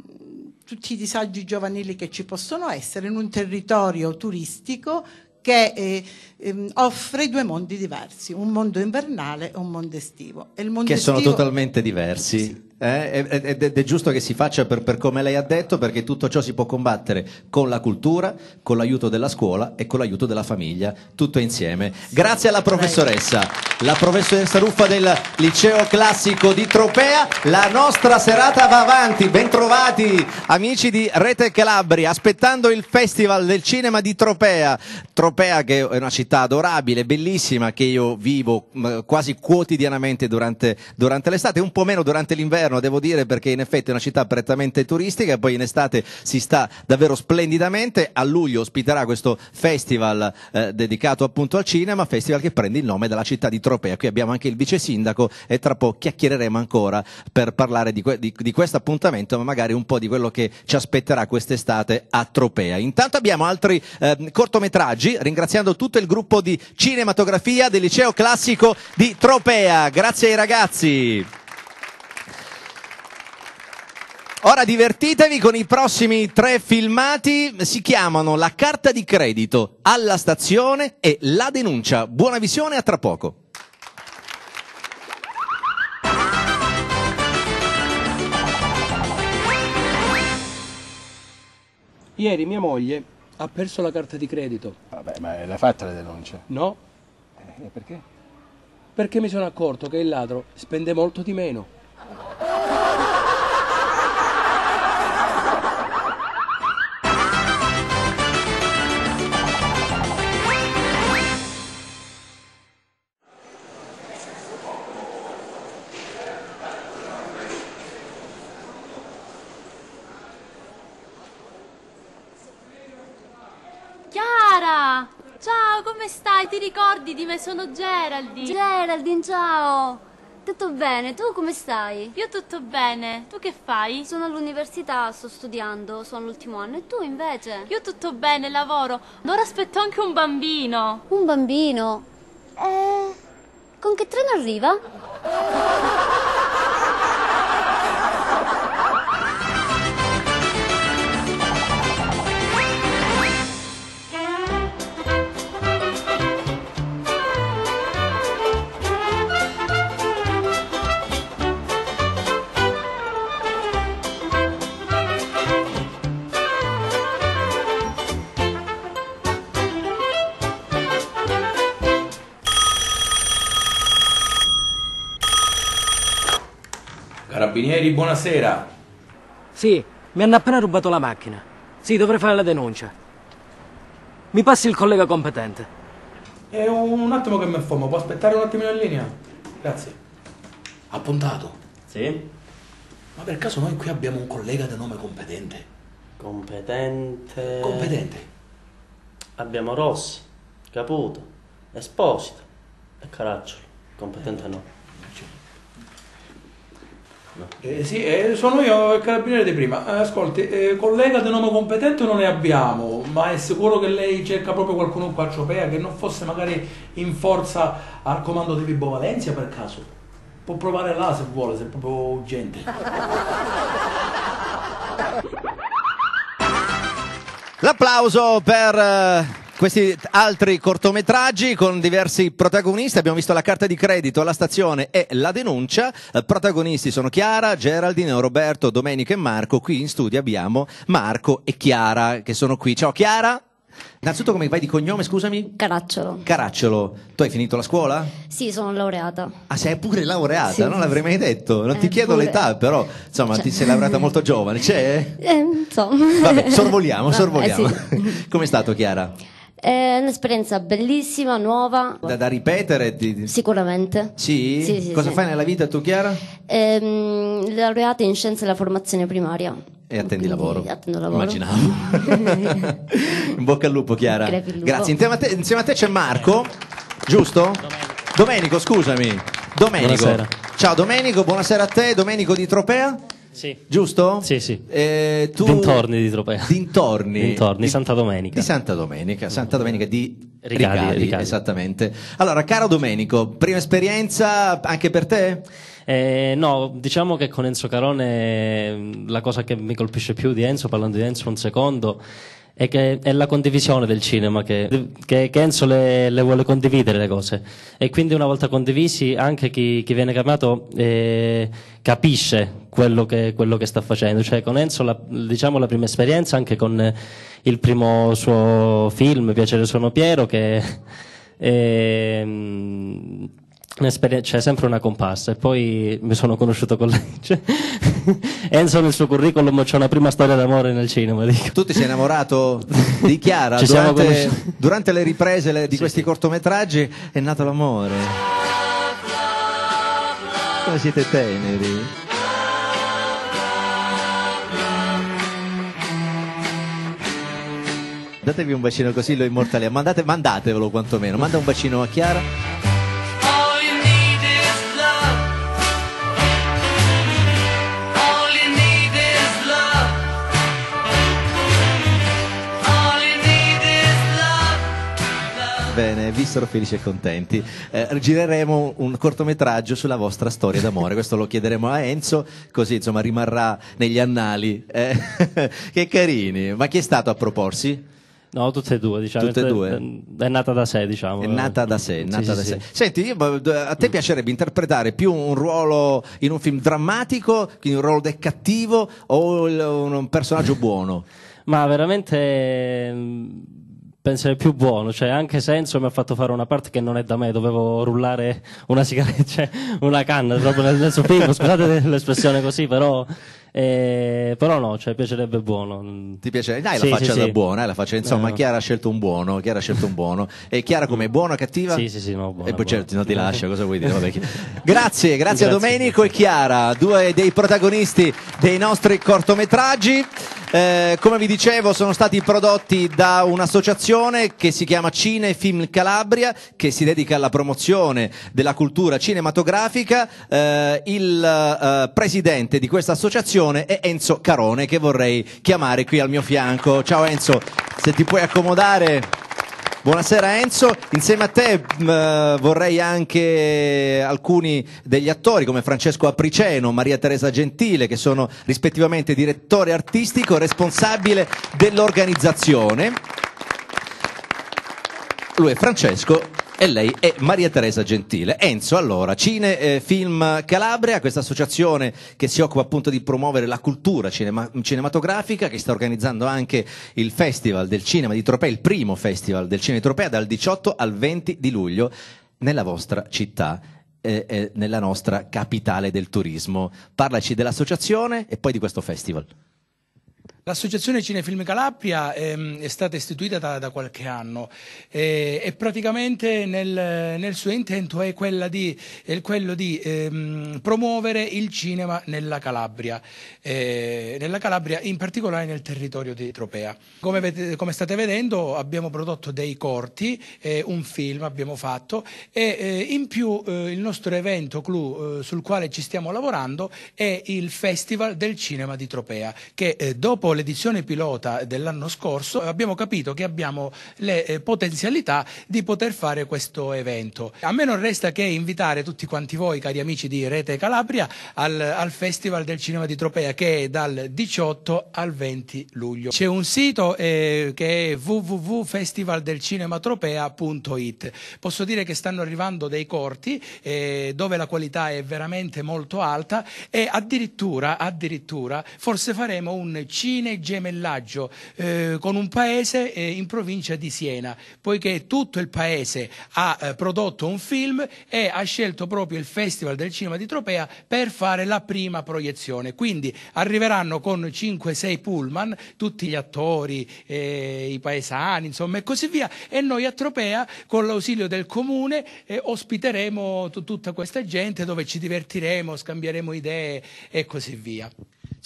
tutti i disagi giovanili che ci possono essere in un territorio turistico che eh, ehm, offre due mondi diversi, un mondo invernale e un mondo estivo. E il mondo Che sono estivo- totalmente diversi. Eh, ed ed- è giusto che si faccia per, per come lei ha detto, perché tutto ciò si può combattere con la cultura, con l'aiuto della scuola e con l'aiuto della famiglia, tutto insieme. Grazie alla professoressa, la professoressa Ruffa del liceo classico di Tropea. La nostra serata va avanti. Bentrovati amici di Rete Calabria, aspettando il Festival del Cinema di Tropea. Tropea che è una città adorabile, bellissima, che io vivo mh, quasi quotidianamente durante, durante l'estate, un po' meno durante l'inverno, devo dire, perché in effetti è una città prettamente turistica e poi in estate si sta davvero splendidamente. A luglio ospiterà questo festival eh, dedicato appunto al cinema, festival che prende il nome dalla città di Tropea. Qui abbiamo anche il vice sindaco e tra poco chiacchiereremo ancora per parlare di, que- di- di questo appuntamento, ma magari un po' di quello che ci aspetterà quest'estate a Tropea. Intanto abbiamo altri ehm, cortometraggi, ringraziando tutto il gruppo di cinematografia del liceo classico di Tropea. Grazie ai ragazzi. Ora divertitevi con i prossimi tre filmati, si chiamano La carta di credito, Alla stazione e La denuncia. Buona visione, a tra poco. Ieri mia moglie ha perso la carta di credito. Vabbè, ma l'hai fatta la denuncia? No? Eh, perché? Perché mi sono accorto che il ladro spende molto di meno. Come stai? Ti ricordi di me? Sono Geraldine. Geraldine, ciao! Tutto bene, tu come stai? Io tutto bene, tu che fai? Sono all'università, sto studiando, sono all'ultimo anno e tu invece? Io tutto bene, lavoro. Ora aspetto anche un bambino. Un bambino? Eh, con che treno arriva? Carabinieri, buonasera. Sì, mi hanno appena rubato la macchina. Sì, dovrei fare la denuncia. Mi passi il collega competente. È un attimo che mi affomo, può aspettare un attimino in linea? Grazie. Appuntato. Sì? Ma per caso noi qui abbiamo un collega di nome competente? Competente. Competente. Abbiamo Rossi, Caputo, Esposito e Caracciolo. Competente no. Eh, sì, eh, sono io il carabiniere di prima. Eh, ascolti, eh, collega di nome competente non ne abbiamo, ma è sicuro che lei cerca proprio qualcuno qua a Ciopea che non fosse magari in forza al comando di Vibo Valencia per caso? Può provare là se vuole, se è proprio urgente. L'applauso per eh, questi altri cortometraggi con diversi protagonisti. Abbiamo visto la carta di credito, la stazione e la denuncia. Eh, protagonisti sono Chiara, Geraldine, Roberto, Domenico e Marco. Qui in studio abbiamo Marco e Chiara che sono qui. Ciao Chiara. Innanzitutto come vai di cognome, scusami? Caracciolo. Caracciolo. Tu hai finito la scuola? Sì, sono laureata. Ah, sei pure laureata? Sì, non l'avrei mai detto. Non ti Eh, chiedo pure. l'età, però insomma Cioè. ti sei laureata molto giovane. C'è? Eh, insomma. Vabbè, sorvoliamo, Vabbè, sorvoliamo. sì. Com'è stato Chiara? È un'esperienza bellissima, nuova. Da, da ripetere? Ti- Sicuramente. Sì? Sì, sì, Cosa sì. fai nella vita tu Chiara? Ehm, laureata in scienze della formazione primaria. E attendi lavoro. attendo lavoro. Immaginavo. In bocca al lupo Chiara. Lupo. Grazie. Insieme a, te, insieme a te c'è Marco, giusto? Domenico, scusami. Domenico. Buonasera. Ciao Domenico, buonasera a te. Domenico di Tropea? Sì. Giusto? Sì, sì. Eh, tu... Dintorni di Tropea. Dintorni. Dintorni, Santa Domenica. Di Santa Domenica, Santa Domenica di Ricadi, Ricadi, Ricadi. esattamente. Allora, caro Domenico, prima esperienza anche per te? Eh, no, diciamo che con Enzo Carone mh, la cosa che mi colpisce più di Enzo, parlando di Enzo un secondo, è che è la condivisione del cinema, che, che- che Enzo le, le vuole condividere le cose. E quindi una volta condivisi anche chi, chi viene chiamato eh, capisce quello che, quello che sta facendo. Cioè con Enzo la, diciamo la prima esperienza, anche con eh, il primo suo film, Piacere sono Piero, che... un'esperie- c'è sempre una comparsa e poi mi sono conosciuto con lei Cioè, Enzo nel suo curriculum c'è una prima storia d'amore nel cinema dico. Tu ti sei innamorato di Chiara durante, durante le riprese le- di questi cortometraggi è nato l'amore. Come siete teneri. Datevi un bacino così lo immortaliamo. Mandate, mandatevelo quantomeno. Manda un bacino a Chiara. Bene, vissero felici e contenti. Eh, gireremo un cortometraggio sulla vostra storia d'amore. Questo lo chiederemo a Enzo, così insomma rimarrà negli annali. Eh, che carini. Ma chi è stato a proporsi? no tutte e due diciamo Tutte e due? è nata da sé diciamo È nata da sé, Sì, nata sì, da sì. sé. Senti, io, a te piacerebbe interpretare più un ruolo in un film drammatico, quindi un ruolo del cattivo, o un personaggio buono? ma veramente penso è più buono cioè anche Senso mi ha fatto fare una parte che non è da me dovevo rullare una sigaretta cioè una canna proprio nel, suo film scusate l'espressione così però eh, però no cioè piacerebbe buono Ti piace? Dai Sì, la faccia sì, da sì. buona, eh, la faccia. Insomma, Eh, no. Chiara ha scelto un buono. Chiara ha scelto un buono. E Chiara come buona, cattiva? Sì, sì, sì, no, buona, E poi buona. certo non ti lascia, cosa vuoi dire? Vabbè, chi- grazie, grazie a Grazie. Domenico e Chiara, due dei protagonisti dei nostri cortometraggi. Eh, come vi dicevo, sono stati prodotti da un'associazione che si chiama Cine Film Calabria, che si dedica alla promozione della cultura cinematografica. Eh, il eh, presidente di questa associazione è Enzo Carone, che vorrei chiamare qui al mio fianco. Ciao Enzo, se ti puoi accomodare. Buonasera Enzo, insieme a te mh, vorrei anche alcuni degli attori come Francesco Apriceno, Maria Teresa Gentile che sono rispettivamente direttore artistico e responsabile dell'organizzazione. Lui è Francesco e lei è Maria Teresa Gentile. Enzo, allora, Cine eh, Film Calabria, questa associazione che si occupa appunto di promuovere la cultura cinema- cinematografica, che sta organizzando anche il Festival del Cinema di Tropea, il primo Festival del Cinema di Tropea, dal 18 al 20 di luglio, nella vostra città. eh, eh, nella nostra capitale del turismo. Parlaci dell'associazione e poi di questo festival. L'associazione Cinefilm Calabria ehm, è stata istituita da, da qualche anno eh, e praticamente nel, nel suo intento è, di, è quello di ehm, promuovere il cinema nella Calabria, eh, nella Calabria in particolare nel territorio di Tropea. Come, vede- come state vedendo abbiamo prodotto dei corti, eh, un film abbiamo fatto e eh, in più eh, il nostro evento clou eh, sul quale ci stiamo lavorando è il Festival del Cinema di Tropea che dopo l'edizione pilota dell'anno scorso abbiamo capito che abbiamo le eh, potenzialità di poter fare questo evento. A me non resta che invitare tutti quanti voi, cari amici di Rete Calabria, al, al Festival del Cinema di Tropea che è dal 18 al 20 luglio. C'è un sito eh, che è www.festivaldelcinematropea.it. Posso dire che stanno arrivando dei corti eh, dove la qualità è veramente molto alta e addirittura, addirittura forse faremo un cinegemellaggio eh, con un paese eh, in provincia di Siena, poiché tutto il paese ha eh, prodotto un film e ha scelto proprio il Festival del Cinema di Tropea per fare la prima proiezione. Quindi arriveranno con 5-6 pullman tutti gli attori, eh, i paesani, insomma, e così via. E noi a Tropea, con l'ausilio del comune, eh, ospiteremo tu- tutta questa gente dove ci divertiremo, scambieremo idee e così via.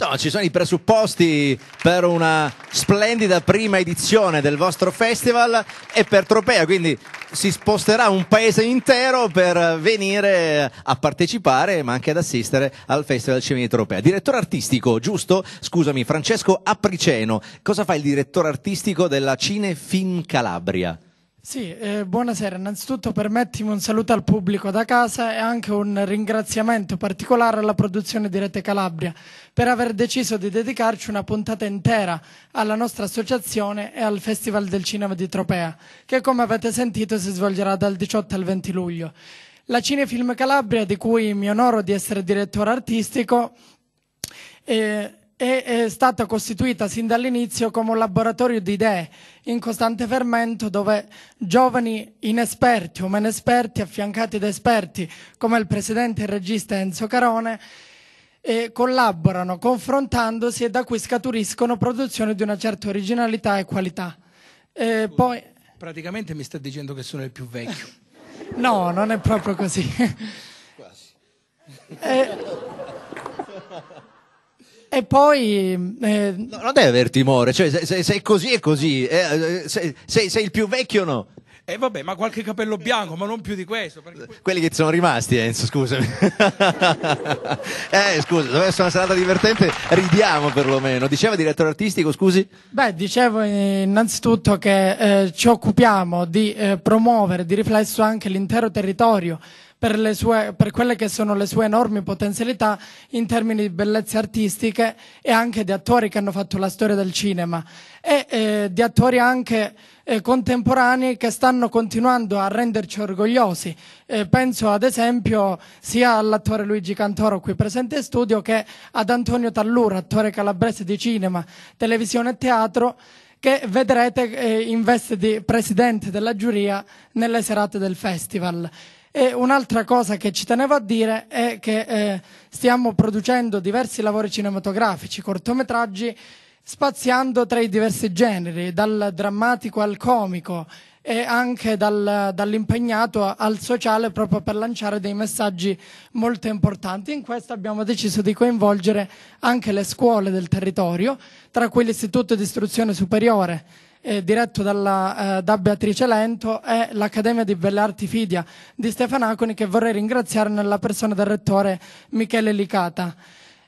Insomma, ci sono i presupposti per una splendida prima edizione del vostro festival e per Tropea, quindi si sposterà un paese intero per venire a partecipare, ma anche ad assistere al Festival Cinema di Tropea. Direttore artistico, giusto? Scusami, Francesco Apriceno. Cosa fa il direttore artistico della Cinefilm Calabria? Sì, eh, buonasera. Innanzitutto permettimi un saluto al pubblico da casa e anche un ringraziamento particolare alla produzione di Rete Calabria per aver deciso di dedicarci una puntata intera alla nostra associazione e al Festival del Cinema di Tropea, che come avete sentito si svolgerà dal 18 al 20 luglio. La Cinefilm Calabria, di cui mi onoro di essere direttore artistico, eh, è, è stata costituita sin dall'inizio come un laboratorio di idee in costante fermento dove giovani inesperti o meno esperti affiancati da esperti come il presidente e il regista Enzo Carone collaborano confrontandosi e da qui scaturiscono produzioni di una certa originalità e qualità. Eh, poi, Praticamente mi sta dicendo che sono il più vecchio. no, non è proprio così. Eh, e poi eh, No, non devi aver timore, cioè se, se- se è così è così, Eh, eh, se- sei, sei il più vecchio o no? E vabbè, ma qualche capello bianco, ma non più di questo. perché Quelli che ti sono rimasti, Enzo, scusami. eh, scusa, doveva essere una serata divertente, ridiamo perlomeno. Diceva direttore artistico, scusi? Beh, dicevo eh, innanzitutto che eh, ci occupiamo di eh, promuovere di riflesso anche l'intero territorio per, sue, per quelle che sono le sue enormi potenzialità in termini di bellezze artistiche e anche di attori che hanno fatto la storia del cinema e eh, di attori anche eh, contemporanei che stanno continuando a renderci orgogliosi. Eh, penso ad esempio sia all'attore Luigi Cantoro qui presente in studio che ad Antonio Tallura, attore calabrese di cinema, televisione e teatro che vedrete eh, in veste di presidente della giuria nelle serate del festival. E un'altra cosa che ci tenevo a dire è che eh, stiamo producendo diversi lavori cinematografici, cortometraggi, spaziando tra i diversi generi, dal drammatico al comico, e anche dal- dall'impegnato al sociale proprio per lanciare dei messaggi molto importanti. In questo abbiamo deciso di coinvolgere anche le scuole del territorio, tra cui l'Istituto di Istruzione Superiore eh, diretto dalla, eh, da Beatrice Lento e l'Accademia di Belle Arti Fidia di Stefanaconi che vorrei ringraziare nella persona del rettore Michele Licata.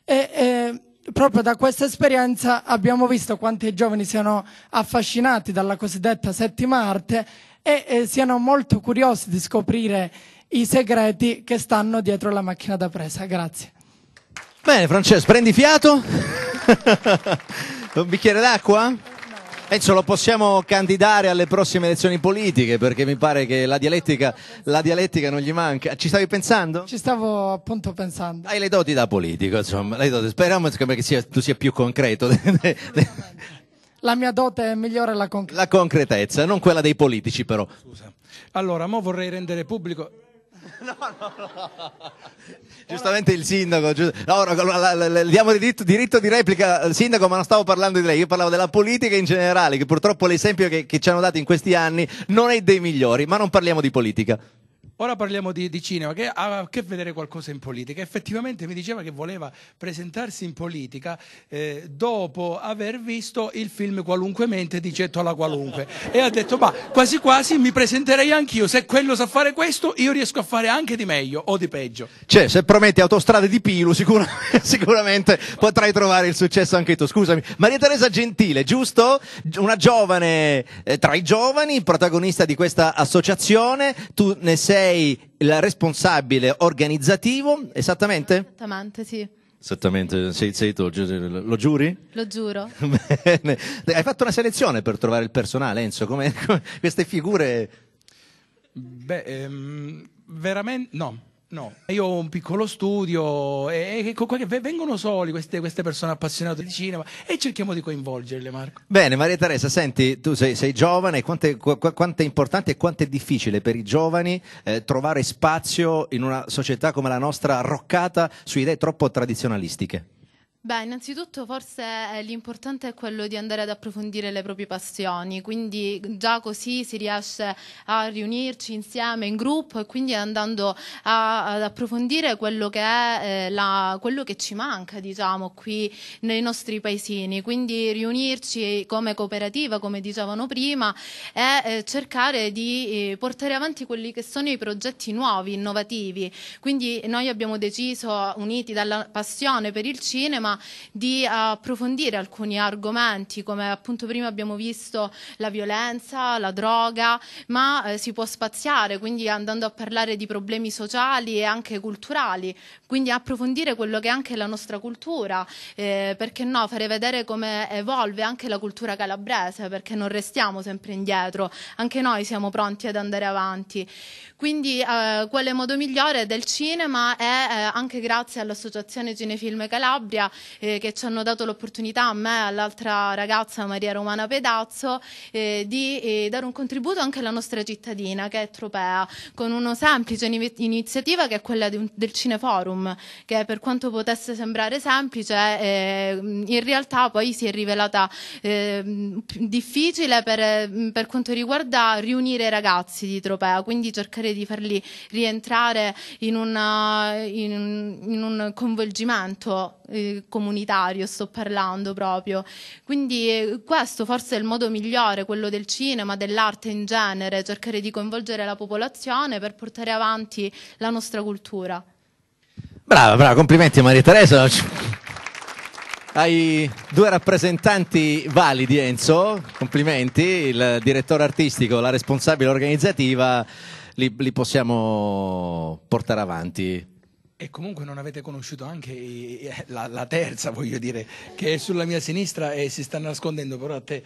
E, eh, proprio da questa esperienza abbiamo visto quanti giovani siano affascinati dalla cosiddetta settima arte e eh, siano molto curiosi di scoprire i segreti che stanno dietro la macchina da presa. Grazie. Bene, Francesco, prendi fiato. Un bicchiere d'acqua? Enzo, lo possiamo candidare alle prossime elezioni politiche perché mi pare che la dialettica, la dialettica non gli manca. Ci stavi pensando? Ci stavo appunto pensando. Hai le doti da politico, insomma. le doti. Speriamo insomma, che sia- tu sia più concreto. La mia dote migliore è la concretezza. la concretezza, non quella dei politici, però. Allora, mo vorrei rendere pubblico. Giustamente il sindaco. giu- no, diamo diritto, diritto di replica al sindaco, ma non stavo parlando di lei. Io parlavo della politica in generale, che purtroppo l'esempio che, che ci hanno dato in questi anni non è dei migliori, ma non parliamo di politica. Ora parliamo di, di cinema, che ha a che vedere qualcosa in politica. Effettivamente mi diceva che voleva presentarsi in politica eh, dopo aver visto il film Qualunque Mente di Getto alla Qualunque. E ha detto, ma quasi quasi mi presenterei anch'io. Se quello sa fare questo, io riesco a fare anche di meglio o di peggio. Cioè, se prometti autostrade di Pilu, sicura- sicuramente potrai trovare il successo anche tu. Scusami, Maria Teresa Gentile, giusto? Una giovane eh, tra i giovani, protagonista di questa associazione. Tu ne sei il responsabile organizzativo, esattamente? Esattamente, sì, Esattamente, sei, sei tu, lo giuri? lo giuro. Bene. Hai fatto una selezione per trovare il personale, Enzo? Come, come- queste figure. Beh, ehm, veramente no. No, io ho un piccolo studio e, e vengono soli queste, queste persone appassionate di cinema e cerchiamo di coinvolgerle, Marco. Bene, Maria Teresa, senti, tu sei, sei giovane, quanto è, qu- qu- quanto è importante e quanto è difficile per i giovani eh, trovare spazio in una società come la nostra arroccata su idee troppo tradizionalistiche? Beh, innanzitutto forse eh, l'importante è quello di andare ad approfondire le proprie passioni, quindi già così si riesce a riunirci insieme in gruppo e quindi andando a- ad approfondire quello che è eh, la- quello che ci manca, diciamo, qui nei nostri paesini. Quindi riunirci come cooperativa, come dicevano prima, e eh, cercare di eh, portare avanti quelli che sono i progetti nuovi, innovativi. Quindi noi abbiamo deciso, uniti dalla passione per il cinema, di approfondire alcuni argomenti, come appunto prima abbiamo visto la violenza, la droga, ma eh, si può spaziare, quindi andando a parlare di problemi sociali e anche culturali, quindi approfondire quello che è anche la nostra cultura, eh, perché no, fare vedere come evolve anche la cultura calabrese, perché non restiamo sempre indietro, anche noi siamo pronti ad andare avanti. Quindi eh, quale modo migliore del cinema è eh, anche grazie all'Associazione Cinefilm Calabria eh, che ci hanno dato l'opportunità a me e all'altra ragazza Maria Romana Pedazzo eh, di eh, dare un contributo anche alla nostra cittadina che è Tropea con una semplice ini- iniziativa che è quella un- del Cineforum che per quanto potesse sembrare semplice eh, in realtà poi si è rivelata eh, difficile per, per quanto riguarda riunire i ragazzi di Tropea quindi cercare di farli rientrare in, una- in in un coinvolgimento eh, comunitario, sto parlando proprio. Quindi eh, questo forse è il modo migliore, quello del cinema, dell'arte in genere, cercare di coinvolgere la popolazione per portare avanti la nostra cultura. Brava, brava, complimenti Maria Teresa. Hai due rappresentanti validi, Enzo, complimenti, il direttore artistico, la responsabile organizzativa, li, li possiamo portare avanti. E comunque non avete conosciuto anche i- la, la terza, voglio dire, che è sulla mia sinistra e si sta nascondendo, però a te,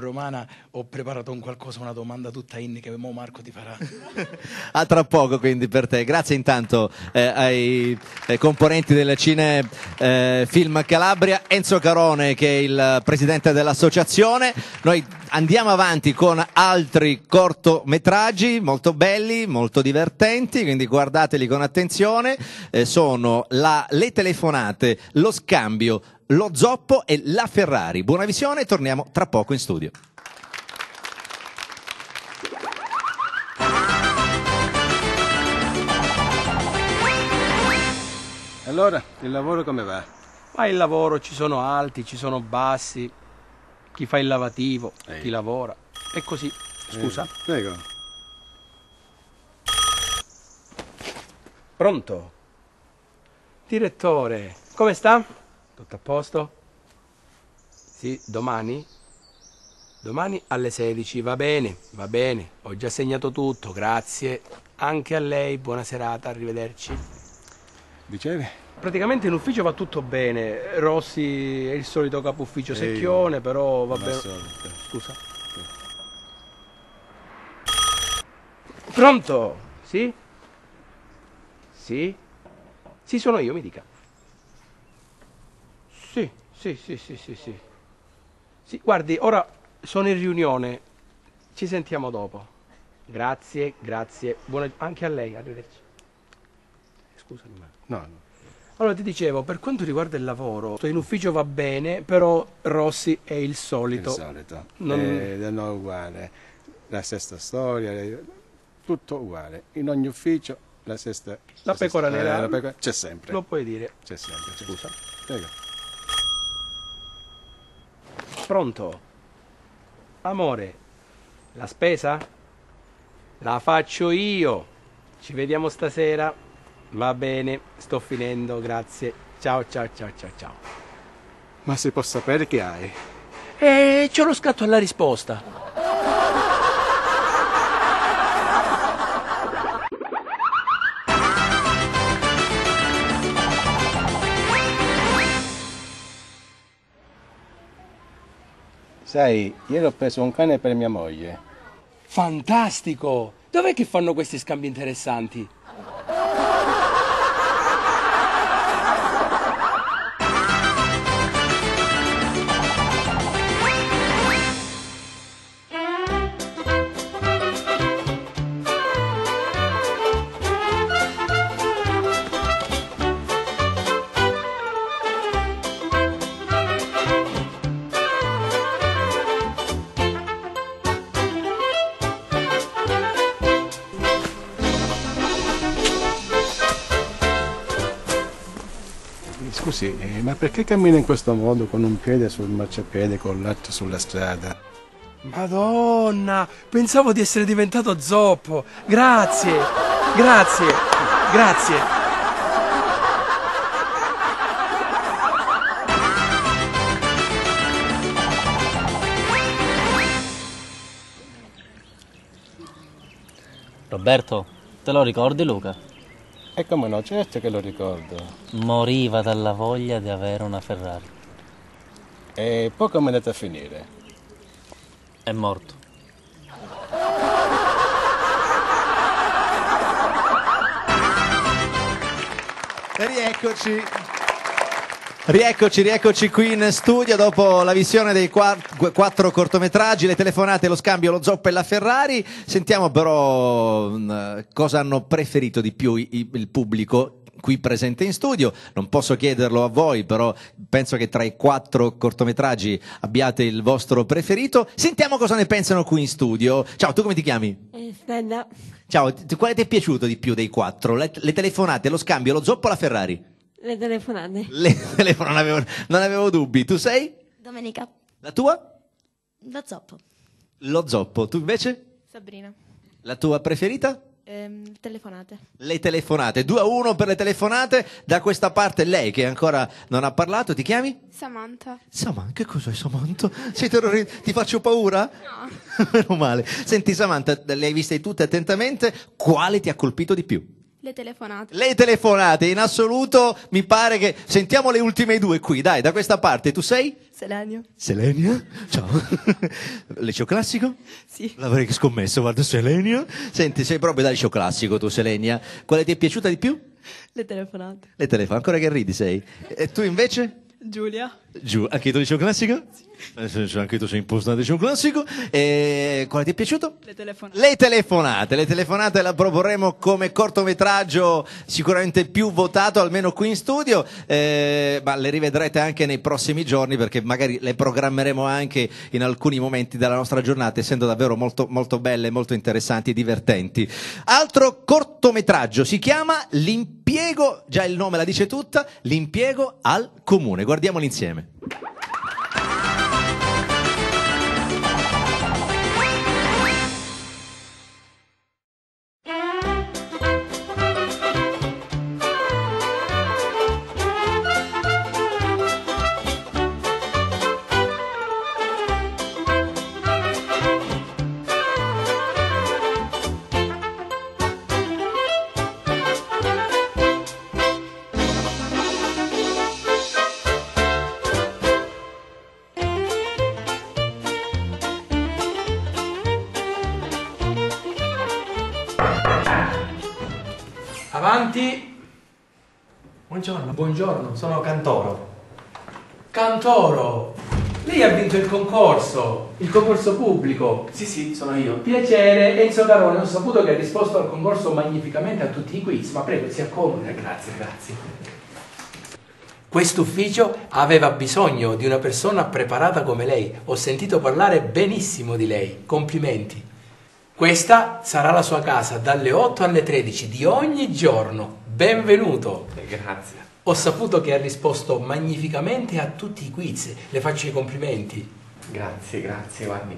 Romana, ho preparato un qualcosa, una domanda tutta inni che mo Marco ti farà. A tra poco quindi per te. Grazie intanto eh, ai eh, componenti del Cine eh, Film Calabria, Enzo Carone che è il presidente dell'associazione. Noi andiamo avanti con altri cortometraggi molto belli, molto divertenti, quindi guardateli con attenzione. Eh, sono la- le telefonate, lo scambio, lo zoppo e la Ferrari. Buona visione, torniamo tra poco in studio. Allora, il lavoro come va? Ma il lavoro ci sono alti, ci sono bassi, chi fa il lavativo, Ehi. chi lavora, È così. Scusa. Eh, prego. Pronto? Direttore, come sta? Tutto a posto? Sì, domani? Domani alle 16, va bene, va bene. Ho già segnato tutto, grazie. Anche a lei, buona serata, arrivederci. Dicevi? Praticamente in ufficio va tutto bene. Rossi è il solito capo ufficio Ehi, secchione, però va bene. Scusa. Pronto? Sì? Sì? Sì, sono io, mi dica. Sì, sì, sì, sì, sì, sì. Guardi, ora sono in riunione. Ci sentiamo dopo. Grazie, grazie. Buona... Anche a lei, arrivederci. Scusami, ma... No, no. Allora ti dicevo, per quanto riguarda il lavoro, in ufficio va bene, però Rossi è il solito. Il solito. Non- Eh, no, uguale. La stessa storia, eh, tutto uguale. In ogni ufficio la stessa... La pecora stessa- nera. eh, la pecora- C'è sempre. Lo puoi dire. C'è sempre. Scusa. Prego. Pronto? Amore, la spesa? La faccio io. Ci vediamo stasera. Va bene, sto finendo, grazie. Ciao, ciao, ciao, ciao, ciao. Ma si può sapere che hai? E c'ho lo scatto alla risposta. Sai, ieri ho preso un cane per mia moglie. Fantastico! Dov'è che fanno questi scambi interessanti? Scusi, eh, ma perché cammina in questo modo con un piede sul marciapiede e con l'altro sulla strada? Madonna, pensavo di essere diventato zoppo. Grazie, grazie, grazie. Roberto, te lo ricordi Luca? E come no, certo che lo ricordo. Moriva dalla voglia di avere una Ferrari. E poi come è andata a finire? È morto. E rieccoci. Rieccoci, rieccoci qui in studio dopo la visione dei qua- qu- quattro cortometraggi, le telefonate, lo scambio, lo zoppo e la Ferrari. Sentiamo però mh, cosa hanno preferito di più i- i- il pubblico qui presente in studio. Non posso chiederlo a voi, però penso che tra i quattro cortometraggi abbiate il vostro preferito. Sentiamo cosa ne pensano qui in studio. Ciao, tu come ti chiami? Eh, Stella, Ciao, quale ti è piaciuto di più dei quattro? Le, le telefonate, lo scambio, lo zoppo o la Ferrari? Le telefonate. Le telefono, non avevo, non avevo dubbi. Tu sei? Domenica. La tua? Lo zoppo. Lo zoppo. Tu invece? Sabrina. La tua preferita? Ehm, telefonate. Le telefonate. 2 a 1 per le telefonate. Da questa parte lei che ancora non ha parlato. Ti chiami? Samantha. Samantha, che cos'è Samantha? Sei terrorista? Ti faccio paura? No. Meno male. Senti Samantha, le hai viste tutte attentamente. Quale ti ha colpito di più? Le telefonate. Le telefonate, in assoluto mi pare che... Sentiamo le ultime due qui, dai, da questa parte. Tu sei? Selenio. Selenia? Ciao. Liceo classico? Sì. L'avrei scommesso, guarda, Selenia. Senti, sei proprio da liceo classico tu, Selenia. Quale ti è piaciuta di più? Le telefonate. Le telefono, ancora che ridi sei. E tu invece? Giulia. Giù, anche tu liceo classico? Eh, se anche tu sei impostato, un classico. E quale ti è piaciuto? Le telefonate. Le telefonate, le telefonate la proporremo come cortometraggio sicuramente più votato, almeno qui in studio, eh, ma le rivedrete anche nei prossimi giorni perché magari le programmeremo anche in alcuni momenti della nostra giornata, essendo davvero molto, molto belle, molto interessanti e divertenti. Altro cortometraggio si chiama L'impiego, già il nome la dice tutta, L'impiego al comune. Guardiamolo insieme. Buongiorno. Sono Cantoro. Cantoro, lei ha vinto il concorso, il concorso pubblico. Sì, sì, sono io. Piacere, Enzo Carone, ho saputo che ha risposto al concorso magnificamente a tutti i quiz, ma prego, si accomodi. Grazie, grazie. Quest'ufficio aveva bisogno di una persona preparata come lei. Ho sentito parlare benissimo di lei. Complimenti. Questa sarà la sua casa dalle 8 alle 13 di ogni giorno. Benvenuto. Grazie. Ho saputo che ha risposto magnificamente a tutti i quiz. Le faccio i complimenti. Grazie, grazie, guardi.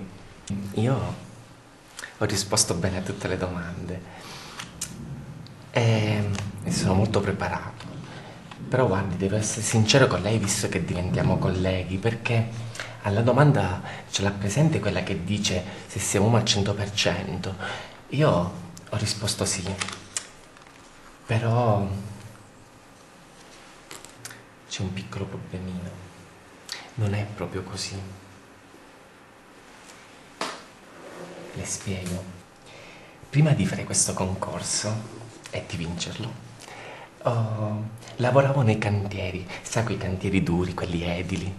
Io ho risposto bene a tutte le domande e, e sono molto preparato. Però guardi, devo essere sincero con lei visto che diventiamo colleghi, perché alla domanda ce l'ha presente quella che dice se siamo uno al 100%. Io ho risposto sì. Però c'è un piccolo problemino. Non è proprio così. Le spiego. Prima di fare questo concorso e di vincerlo, oh, lavoravo nei cantieri, sa quei cantieri duri, quelli edili,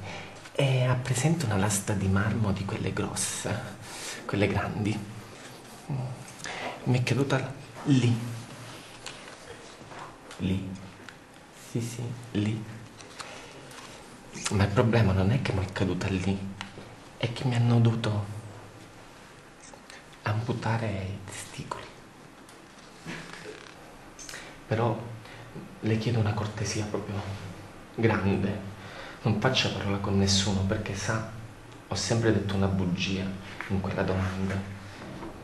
e ha presente una lastra di marmo di quelle grosse, quelle grandi. Mi è caduta lì. Lì. Sì, sì, lì. Ma il problema non è che mi è caduta lì, è che mi hanno dovuto amputare i testicoli. Però le chiedo una cortesia proprio grande. Non faccia parola con nessuno perché sa, ho sempre detto una bugia in quella domanda.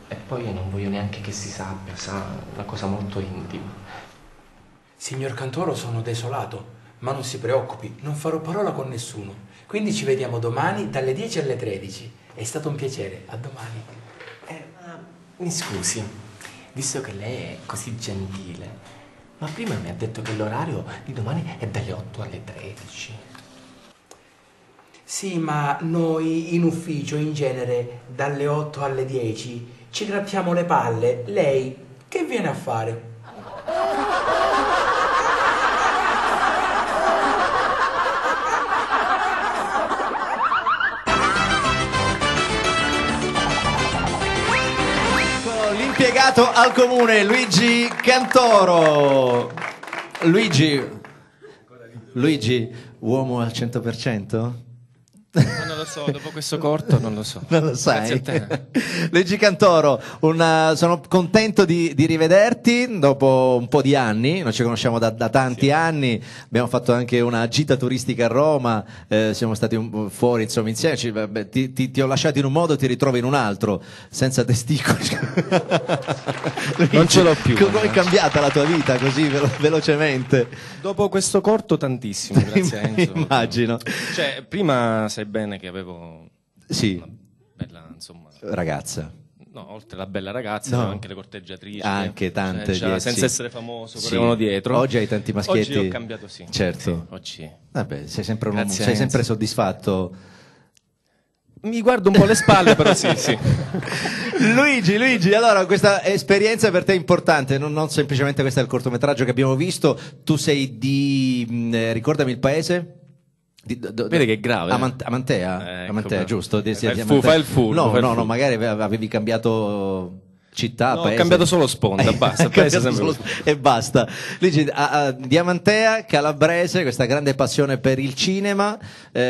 E poi non voglio neanche che si sappia, sa, una cosa molto intima. Signor Cantoro, sono desolato, ma non si preoccupi, non farò parola con nessuno. Quindi ci vediamo domani dalle 10 alle 13. È stato un piacere, a domani. Mi scusi, visto che lei è così gentile, ma prima mi ha detto che l'orario di domani è dalle 8 alle 13. Sì, ma noi in ufficio in genere dalle 8 alle 10 ci grattiamo le palle. Lei che viene a fare? L'impiegato al comune Luigi Cantoro. Luigi, Luigi, uomo al 100%? So, dopo questo corto non lo so. Non lo sai. Luigi Cantoro, una- sono contento di, di rivederti dopo un po' di anni, noi ci conosciamo da, da tanti anni, abbiamo fatto anche una gita turistica a Roma, eh, siamo stati un- fuori insomma insieme, ci- vabbè, ti, ti- ti ho lasciato in un modo, ti ritrovo in un altro, senza testicoli. Non ce l'ho più, Come è cambiata la tua vita così velo- velocemente? Dopo questo corto tantissimo, grazie Enzo. Immagino. Cioè, prima sai bene che avevo Sì, una bella, insomma, ragazza. no, oltre alla bella ragazza, No. anche le corteggiatrici. Anche che, tante cioè, senza essere famoso, Sì. correvano dietro. Oggi hai tanti maschietti. Oggi ho cambiato, sì. Certo. Sì, oggi. Vabbè, sei sempre, un sei sempre soddisfatto. Mi guardo un po' le spalle, però sì, sì. Luigi, Luigi, allora questa esperienza per te è importante, non, non semplicemente questo è il cortometraggio che abbiamo visto, tu sei di, mh, eh, ricordami il paese? Di- do- do- Vedi che è grave. A, Mant- a Mantea? Ecco, A Mantea, però. giusto? Di- Fai il di- fu- fai il furbo, No, il no, no, magari ave- avevi cambiato città, No, ho paese. cambiato solo sponda, basta, solo- E basta. Luigi, a- a- Diamantea, calabrese, questa grande passione per il cinema. eh,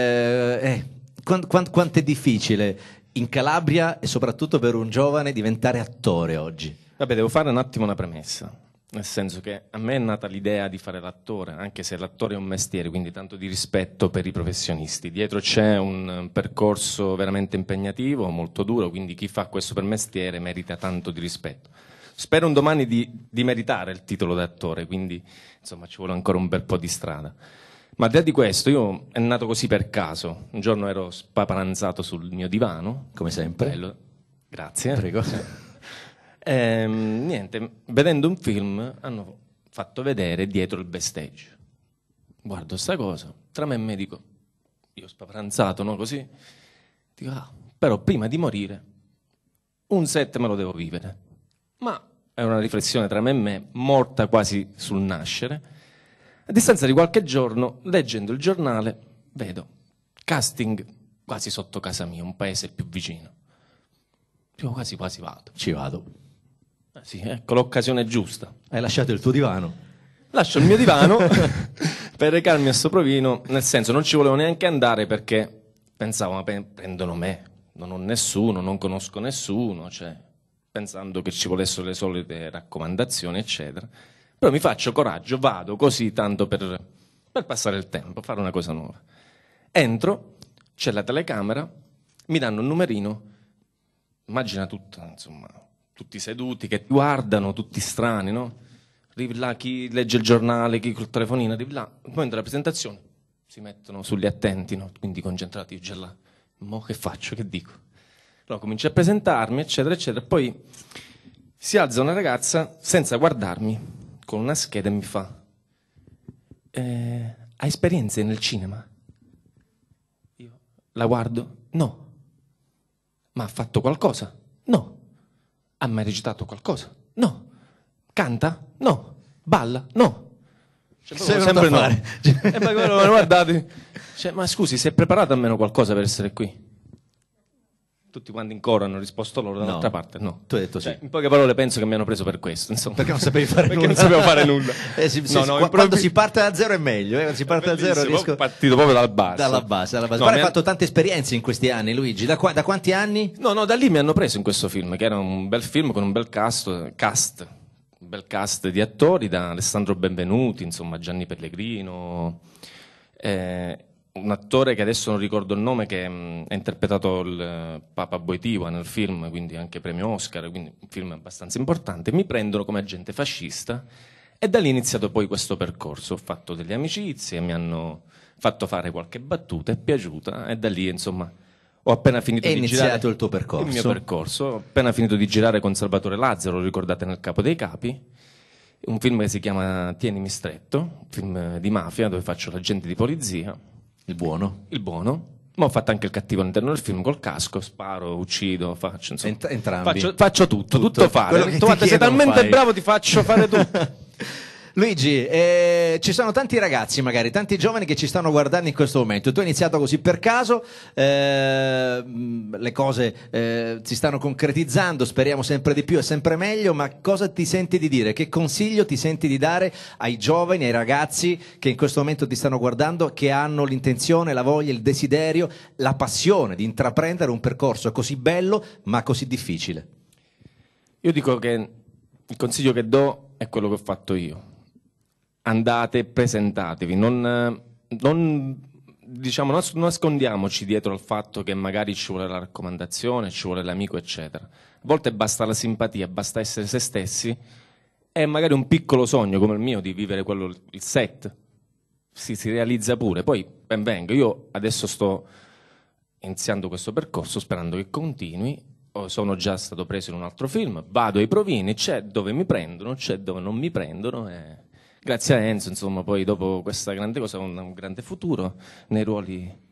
eh, quan- quan- quanto è difficile in Calabria e soprattutto per un giovane diventare attore oggi? Vabbè, devo fare un attimo una premessa. Nel senso che a me è nata l'idea di fare l'attore, anche se l'attore è un mestiere, quindi tanto di rispetto per i professionisti. Dietro c'è un percorso veramente impegnativo, molto duro, quindi chi fa questo per mestiere merita tanto di rispetto. Spero un domani di, di meritare il titolo d'attore, quindi insomma ci vuole ancora un bel po' di strada. Ma al di là di questo, io è nato così per caso. Un giorno ero spaparanzato sul mio divano. Come sempre. Bello. Grazie. Prego. Ehm, niente, vedendo un film hanno fatto vedere dietro il backstage. Guardo sta cosa, tra me e me dico, io spaparanzato, no? Così, dico, ah, però prima di morire un set me lo devo vivere. Ma è una riflessione tra me e me, morta quasi sul nascere. A distanza di qualche giorno, leggendo il giornale, vedo casting quasi sotto casa mia, un paese più vicino. Dico, quasi quasi vado. Ci vado. Eh sì, ecco l'occasione giusta. Hai lasciato il tuo divano? Lascio il mio divano per recarmi a Soprovino, nel senso non ci volevo neanche andare perché pensavo, ma prendono me, non ho nessuno, non conosco nessuno, cioè, pensando che ci volessero le solite raccomandazioni, eccetera. Però mi faccio coraggio, vado così tanto per, per passare il tempo, fare una cosa nuova. Entro, c'è la telecamera, mi danno un numerino, immagina tutto, insomma, tutti seduti che guardano, tutti strani, no? Arrivi là, chi legge il giornale, chi col telefonino, arrivi là, al momento della presentazione si mettono sugli attenti, no? quindi concentrati, io già là, mo che faccio, che dico? Allora comincio a presentarmi, eccetera, eccetera, poi si alza una ragazza senza guardarmi, con una scheda e mi fa, eh, hai esperienze nel cinema? Io la guardo, no. Ma ha fatto qualcosa? No. Ha mai recitato qualcosa? No. Canta? No. Balla? No. Cioè, a sempre no. E poi quello mi guardate. Cioè, ma scusi, si è preparato almeno qualcosa per essere qui? Tutti quanti in coro hanno risposto loro, dall'altra No. parte no. Tu hai detto Cioè, sì. in poche parole penso che mi hanno preso per questo, insomma. Perché non sapevi fare Perché nulla? non sapevo fare nulla. Eh, si- si- No, no, qua- in quando proprio- si parte da zero è meglio, eh, si parte da zero riesco... partito proprio dal basso. Dalla base, dalla base. No, hai ha- fatto tante esperienze in questi anni, Luigi. Da, qua- da quanti anni? No, no, da lì mi hanno preso in questo film, che era un bel film con un bel cast, cast un bel cast di attori, da Alessandro Benvenuti, insomma, Gianni Pellegrino, eh, un attore che adesso non ricordo il nome, che mh, ha interpretato il eh, Papa Boitiva nel film, quindi anche premio Oscar, quindi un film abbastanza importante. Mi prendono come agente fascista e da lì è iniziato poi questo percorso. Ho fatto delle amicizie, mi hanno fatto fare qualche battuta, è piaciuta e da lì, insomma, ho appena finito È di iniziato girare il tuo percorso. Il mio percorso. Ho appena finito di girare con Salvatore Lazzaro, lo ricordate nel Capo dei Capi, un film che si chiama Tienimi stretto, un film di mafia dove faccio l'agente di polizia. Il buono. Il buono. Ma ho fatto anche il cattivo all'interno del film col casco, sparo, uccido, faccio, insomma, Ent- entrambi. faccio, faccio tutto, tutto, Tutto. fare. Guarda, sei talmente fai." bravo, ti faccio fare tutto. Luigi, eh, ci sono tanti ragazzi, magari tanti giovani che ci stanno guardando in questo momento. Tu hai iniziato così per caso, eh, le cose eh, si stanno concretizzando, speriamo sempre di più e sempre meglio. Ma cosa ti senti di dire? Che consiglio ti senti di dare ai giovani, ai ragazzi che in questo momento ti stanno guardando, che hanno l'intenzione, la voglia, il desiderio, la passione di intraprendere un percorso così bello ma così difficile? Io dico che il consiglio che do è quello che ho fatto io. Andate, presentatevi, non, eh, non, diciamo, nascondiamoci dietro al fatto che magari ci vuole la raccomandazione, ci vuole l'amico, eccetera. A volte basta la simpatia, basta essere se stessi e magari un piccolo sogno come il mio di vivere quello, il set, si, si realizza pure. Poi ben venga, io adesso sto iniziando questo percorso sperando che continui. o Sono già stato preso in un altro film, vado ai provini, c'è dove mi prendono, c'è dove non mi prendono. E grazie a Enzo, insomma, poi dopo questa grande cosa un, un grande futuro nei ruoli.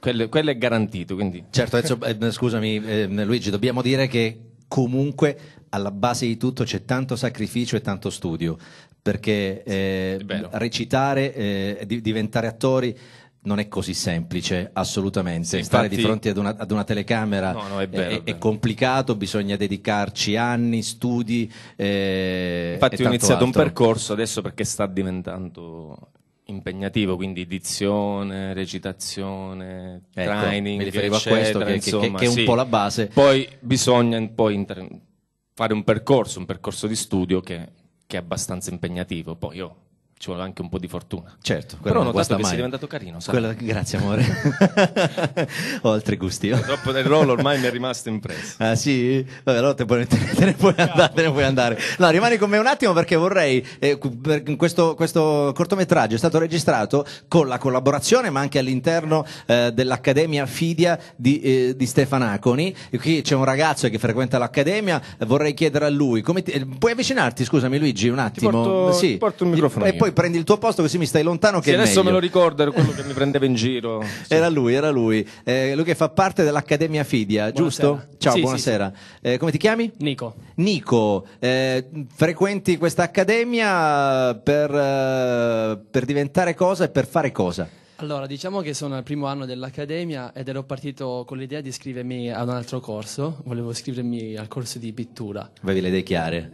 Quello, quello è garantito. Quindi. Certo, adesso, eh, scusami eh, Luigi, dobbiamo dire che comunque alla base di tutto c'è tanto sacrificio e tanto studio, perché eh, recitare, eh, di- diventare attori non è così semplice, assolutamente. Sì, Stare infatti- di fronte ad una, ad una telecamera No, no, è vero, è è, complicato, bisogna dedicarci anni, studi. eh, Infatti ho iniziato un altro. percorso adesso perché sta diventando impegnativo, quindi dizione, recitazione, Ecco, training, mi riferivo a questo, che- che- insomma, che è un sì. po' la base. Poi bisogna poi inter- fare un percorso, un percorso di studio che, che è abbastanza impegnativo. Poi io ci vuole anche un po' di fortuna. Certo, però ho non notato che mai. sei diventato carino? Quella- grazie amore. Ho altri gusti. Troppo del ruolo ormai mi è rimasto impresso. Ah sì? Vabbè, allora te, puoi- te ne- te ne puoi andare, te ne puoi andare. No, rimani con me un attimo perché vorrei, eh, questo, questo cortometraggio è stato registrato con la collaborazione ma anche all'interno eh, dell'Accademia Fidia di, eh, di Stefanaconi. E qui c'è un ragazzo che frequenta l'Accademia, vorrei chiedere a lui, come ti- eh, puoi avvicinarti, scusami Luigi, un attimo? porto- sì. ti porto il microfono E io. poi prendi il tuo posto così mi stai lontano che Sì, è adesso me meglio. lo ricordo, era quello che mi prendeva in giro. Era lui, era lui. Eh, lui che fa parte dell'Accademia Fidia, giusto? Ciao, Sì, sì, buonasera. Eh, come ti chiami? Nico. Nico, eh, frequenti questa accademia per, eh, per diventare cosa e per fare cosa? Allora, diciamo che sono al primo anno dell'Accademia ed ero partito con l'idea di iscrivermi a un altro corso, volevo iscrivermi al corso di pittura. Avevi le idee chiare?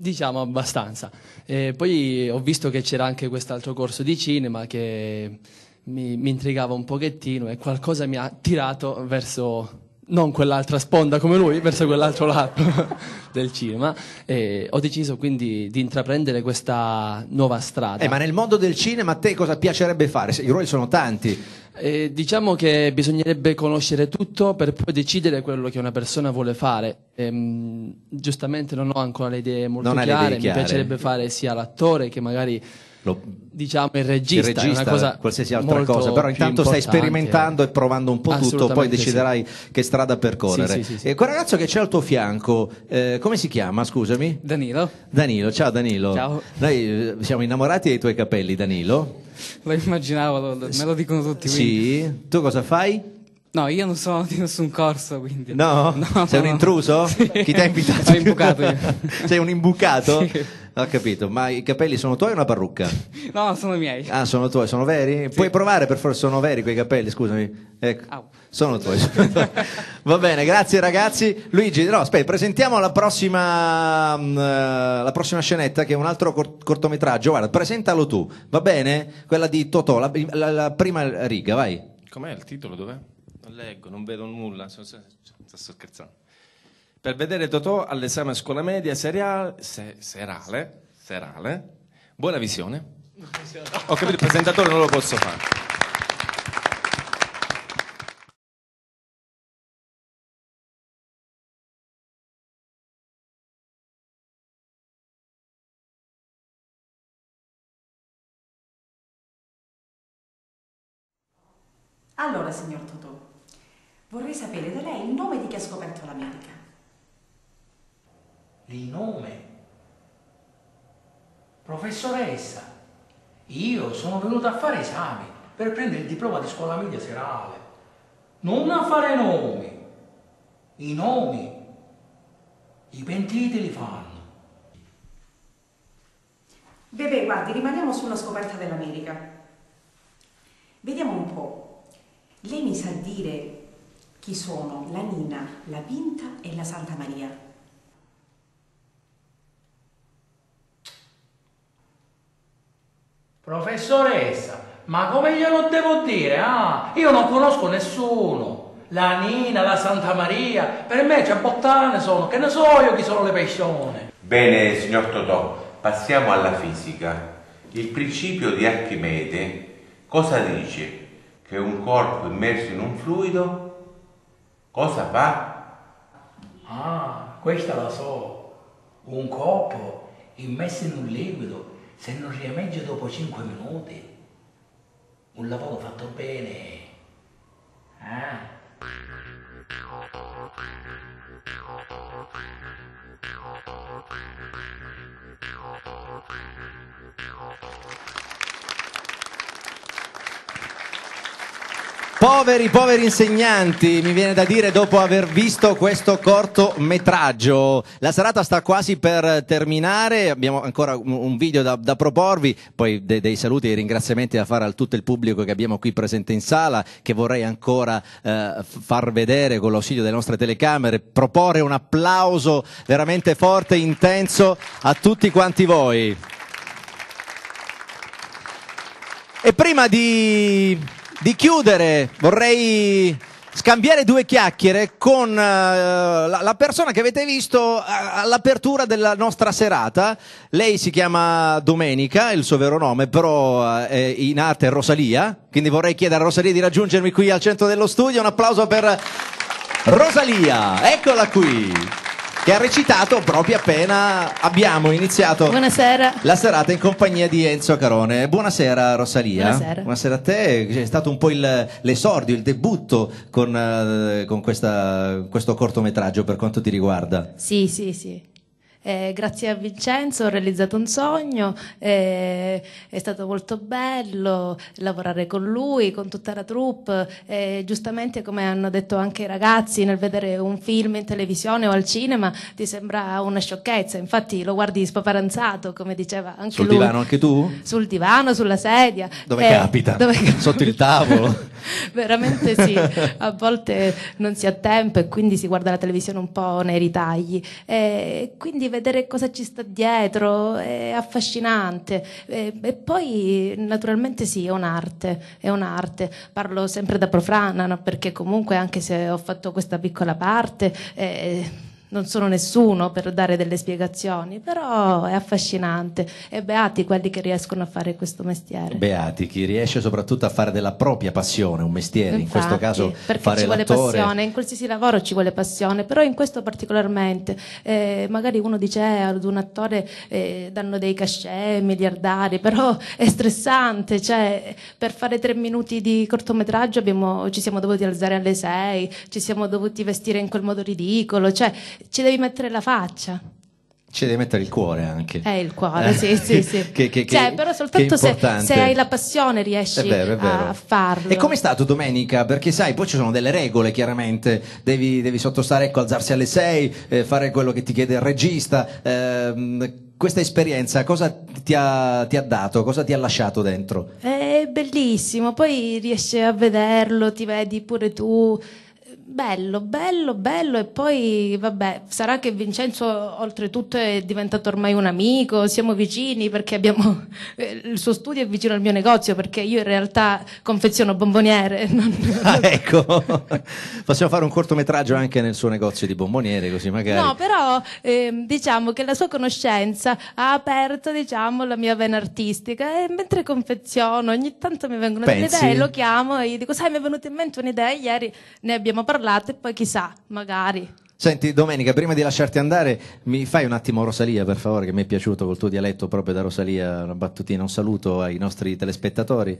Diciamo abbastanza. E poi ho visto che c'era anche quest'altro corso di cinema che mi, mi intrigava un pochettino e qualcosa mi ha tirato verso non quell'altra sponda come lui, verso quell'altro lato del cinema. E ho deciso quindi di intraprendere questa nuova strada. Eh, ma nel mondo del cinema a te cosa piacerebbe fare? I ruoli sono tanti. Eh, diciamo che bisognerebbe conoscere tutto per poi decidere quello che una persona vuole fare. Ehm, giustamente non ho ancora le idee molto Non chiare, idee chiare. mi piacerebbe fare sia l'attore che magari Lo- diciamo il regista, il regista, cosa qualsiasi altra cosa, però intanto stai sperimentando e provando un po' tutto, poi Assolutamente sì. deciderai che strada percorrere. Sì, sì, sì. E quel ragazzo che c'è al tuo fianco, eh, come si chiama? Scusami. Danilo. Danilo, ciao Danilo. Ciao. Noi eh, siamo innamorati dei tuoi capelli, Danilo. Lo immaginavo, lo- me lo dicono tutti. quindi. Sì. Tu cosa fai? No, io non sono di nessun corso, quindi. No? Sei un no. intruso? Sì. Chi ti ha invitato? Sei un imbucato? Sì. Ho capito, ma i capelli sono tuoi o una parrucca? No, sono i miei. Ah, sono tuoi, sono veri? Puoi provare per forza, sono veri quei capelli, scusami. Ecco, sono tuoi. Va bene, grazie ragazzi. Luigi, no, aspetta, presentiamo la prossima, mm, eh, la prossima scenetta che è un altro cor- cortometraggio. Guarda, presentalo tu, va bene? Quella di Totò, la, la- la prima riga, vai. Com'è il titolo? Dov'è? Non leggo, non vedo nulla. Sto scherzando. Per vedere Totò all'esame scuola media seriale, se- serale, serale, buona visione. Ho capito, il presentatore non lo posso fare. Allora, signor Totò, vorrei sapere da lei il nome di chi ha scoperto l'America. Il nome? Professoressa, io sono venuto a fare esami per prendere il diploma di scuola media serale. Non a fare nomi. I nomi, i pentiti li fanno. Bebè, guardi, rimaniamo sulla scoperta dell'America. Vediamo un po'. Lei mi sa dire chi sono la Nina, la Pinta e la Santa Maria? Professoressa, ma come glielo devo dire? Ah, io non conosco nessuno. La Nina, la Santa Maria, per me c'è bottane sono, che ne so io chi sono le persone. Bene, signor Totò, passiamo alla fisica. Il principio di Archimede cosa dice? Che un corpo immerso in un fluido cosa fa? Ah, questa la so. Un corpo immesso in un liquido, se non riemeggia dopo 5 minuti, un lavoro fatto bene. Ah. Poveri, poveri insegnanti, mi viene da dire dopo aver visto questo cortometraggio. La serata sta quasi per terminare, abbiamo ancora un, video da, da proporvi, poi de- dei saluti e ringraziamenti da fare a tutto il pubblico che abbiamo qui presente in sala, che vorrei ancora eh, far vedere con l'ausilio delle nostre telecamere, proporre un applauso veramente forte e intenso a tutti quanti voi. E prima di, di chiudere vorrei scambiare due chiacchiere con eh, la, la persona che avete visto a- all'apertura della nostra serata. Lei si chiama Domenica, il suo vero nome, però eh, è in arte Rosalia, quindi vorrei chiedere a Rosalia di raggiungermi qui al centro dello studio. Un applauso per Rosalia, eccola qui, che ha recitato proprio appena abbiamo iniziato Buonasera. la serata in compagnia di Enzo Carone. Buonasera Rosalia. Buonasera. a te, è stato un po' il- l'esordio, il debutto con, eh, con questa- questo cortometraggio per quanto ti riguarda. Sì, sì, sì. Eh, grazie a Vincenzo ho realizzato un sogno, eh, è stato molto bello lavorare con lui, con tutta la troupe. eh, giustamente, come hanno detto anche i ragazzi, nel vedere un film in televisione o al cinema ti sembra una sciocchezza. Infatti, lo guardi spaparanzato, come diceva anche Sul lui. divano anche tu? Sul divano, sulla sedia. Dove Eh, capita? dove Sotto il tavolo? Veramente sì, a volte non si ha tempo e quindi si guarda la televisione un po' nei ritagli. E quindi vedere cosa ci sta dietro è affascinante. E, e poi naturalmente sì, è un'arte, è un'arte. Parlo sempre da profana, no? perché comunque anche se ho fatto questa piccola parte... eh, non sono nessuno per dare delle spiegazioni, però è affascinante e beati quelli che riescono a fare questo mestiere. Beati, chi riesce soprattutto a fare della propria passione un mestiere, in questo Infatti, caso perché fare ci vuole l'attore. passione, in qualsiasi lavoro ci vuole passione, però in questo particolarmente. Eh, magari uno dice eh, ad un attore eh, danno dei cachet miliardari, però è stressante, cioè per fare tre minuti di cortometraggio abbiamo- ci siamo dovuti alzare alle sei, ci siamo dovuti vestire in quel modo ridicolo, cioè ci devi mettere la faccia. Ci devi mettere il cuore anche. È il cuore, sì, sì, sì. Che- che- Cioè, che- però soltanto se, se hai la passione riesci È vero, è vero. a farlo. E com'è stato domenica? Perché sai, poi ci sono delle regole chiaramente, devi, devi sottostare, ecco, alzarsi alle 6, fare quello che ti chiede il regista. Ehm, questa esperienza cosa ti ha, ti ha dato, cosa ti ha lasciato dentro? È bellissimo, poi riesci a vederlo, ti vedi pure tu. Bello, bello, bello e poi vabbè, sarà che Vincenzo oltretutto è diventato ormai un amico, siamo vicini perché abbiamo eh, il suo studio è vicino al mio negozio perché io in realtà confeziono bomboniere. non- Ah, ecco, possiamo fare un cortometraggio anche nel suo negozio di bomboniere, così magari. No, però ehm, diciamo che la sua conoscenza ha aperto diciamo, la mia vena artistica e mentre confeziono ogni tanto mi vengono Pensi? delle idee, lo chiamo e gli dico sai mi è venuta in mente un'idea ieri, ne abbiamo parlato e poi chissà, magari. Senti, Domenica, prima di lasciarti andare, mi fai un attimo Rosalia, per favore, che mi è piaciuto col tuo dialetto proprio da Rosalia, una battutina, un saluto ai nostri telespettatori.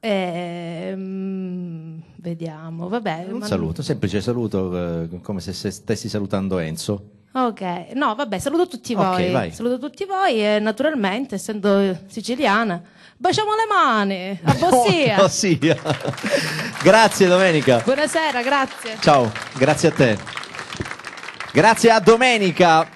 Ehm, vediamo, vabbè. Un ma- saluto, semplice saluto, eh, come se stessi salutando Enzo. Ok, no, vabbè, saluto tutti voi. vai. Saluto tutti voi e naturalmente, essendo siciliana, baciamo le mani. A Bossia. Ossia. Grazie Domenica. Buonasera, grazie. Ciao, grazie a te. Grazie a Domenica.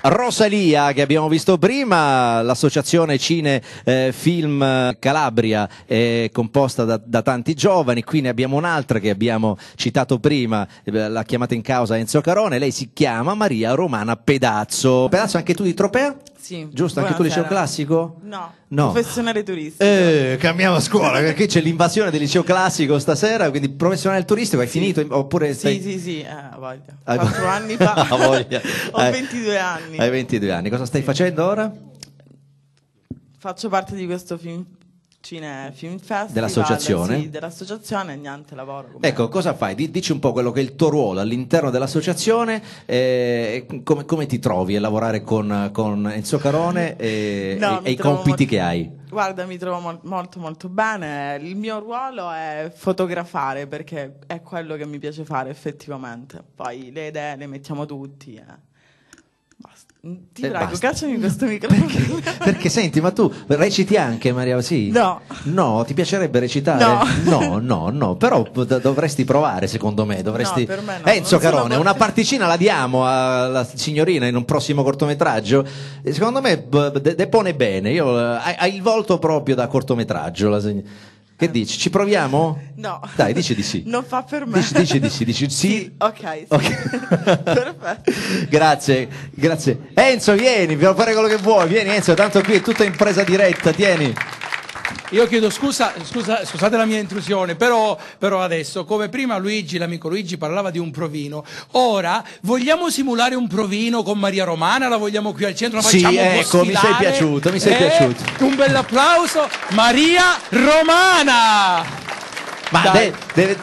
Rosalia che abbiamo visto prima, l'associazione Cine eh, Film Calabria è composta da, da tanti giovani, qui ne abbiamo un'altra che abbiamo citato prima, eh, l'ha chiamata in causa Enzo Carone, lei si chiama Maria Romana Pedazzo. Pedazzo anche tu di Tropea? Sì. Giusto, anche tu liceo classico? No, No. professionale turistico. Eh, cambiamo scuola perché c'è l'invasione del liceo classico stasera, quindi professionale turistico, hai finito oppure Sì, stai... sì, sì, eh, voglia. Vo- anni fa. Ha voglia. Ho Hai- 22 anni. Hai 22 anni, cosa stai facendo ora? Faccio parte di questo film, Cine Film Festival. Dell'associazione? Sì, dell'associazione niente, lavoro. come- Ecco, cosa fai? Di- Dici un po' quello che è il tuo ruolo all'interno dell'associazione, eh, come, come ti trovi a lavorare con, con Enzo Carone e, No, e- e i compiti molto- che hai? Guarda, mi trovo mol- molto molto bene. Il mio ruolo è fotografare perché è quello che mi piace fare effettivamente. Poi le idee le mettiamo tutti. eh. Ti Eh, prego, basta. cacciami questo microfono. Perché senti, ma tu reciti anche Maria? Sì? No. No, ti piacerebbe recitare? No. no, no, no, però d- dovresti provare secondo me. Dovresti... No, per me no, Enzo non Carone, una particina la diamo alla signorina in un prossimo cortometraggio. E Secondo me b- de- depone bene. Io, eh, hai, hai il volto proprio da cortometraggio. la sign- Che dici? Ci proviamo? No. Dai, dici di sì. Non fa per me. Dici, dici di sì, dici sì. Ok, sì. Grazie, grazie. Enzo, vieni, puoi fare quello che vuoi. Vieni, Enzo, tanto qui è tutta impresa diretta. Tieni. Io chiedo scusa, scusa- scusate la mia intrusione, però, però adesso, come prima Luigi, l'amico Luigi, parlava di un provino, ora vogliamo simulare un provino con Maria Romana? La vogliamo qui al centro? La Sì, facciamo ecco, mi sei piaciuto, mi sei Eh? piaciuto. Un bel applauso, Maria Romana! Ma Dai. de- deve,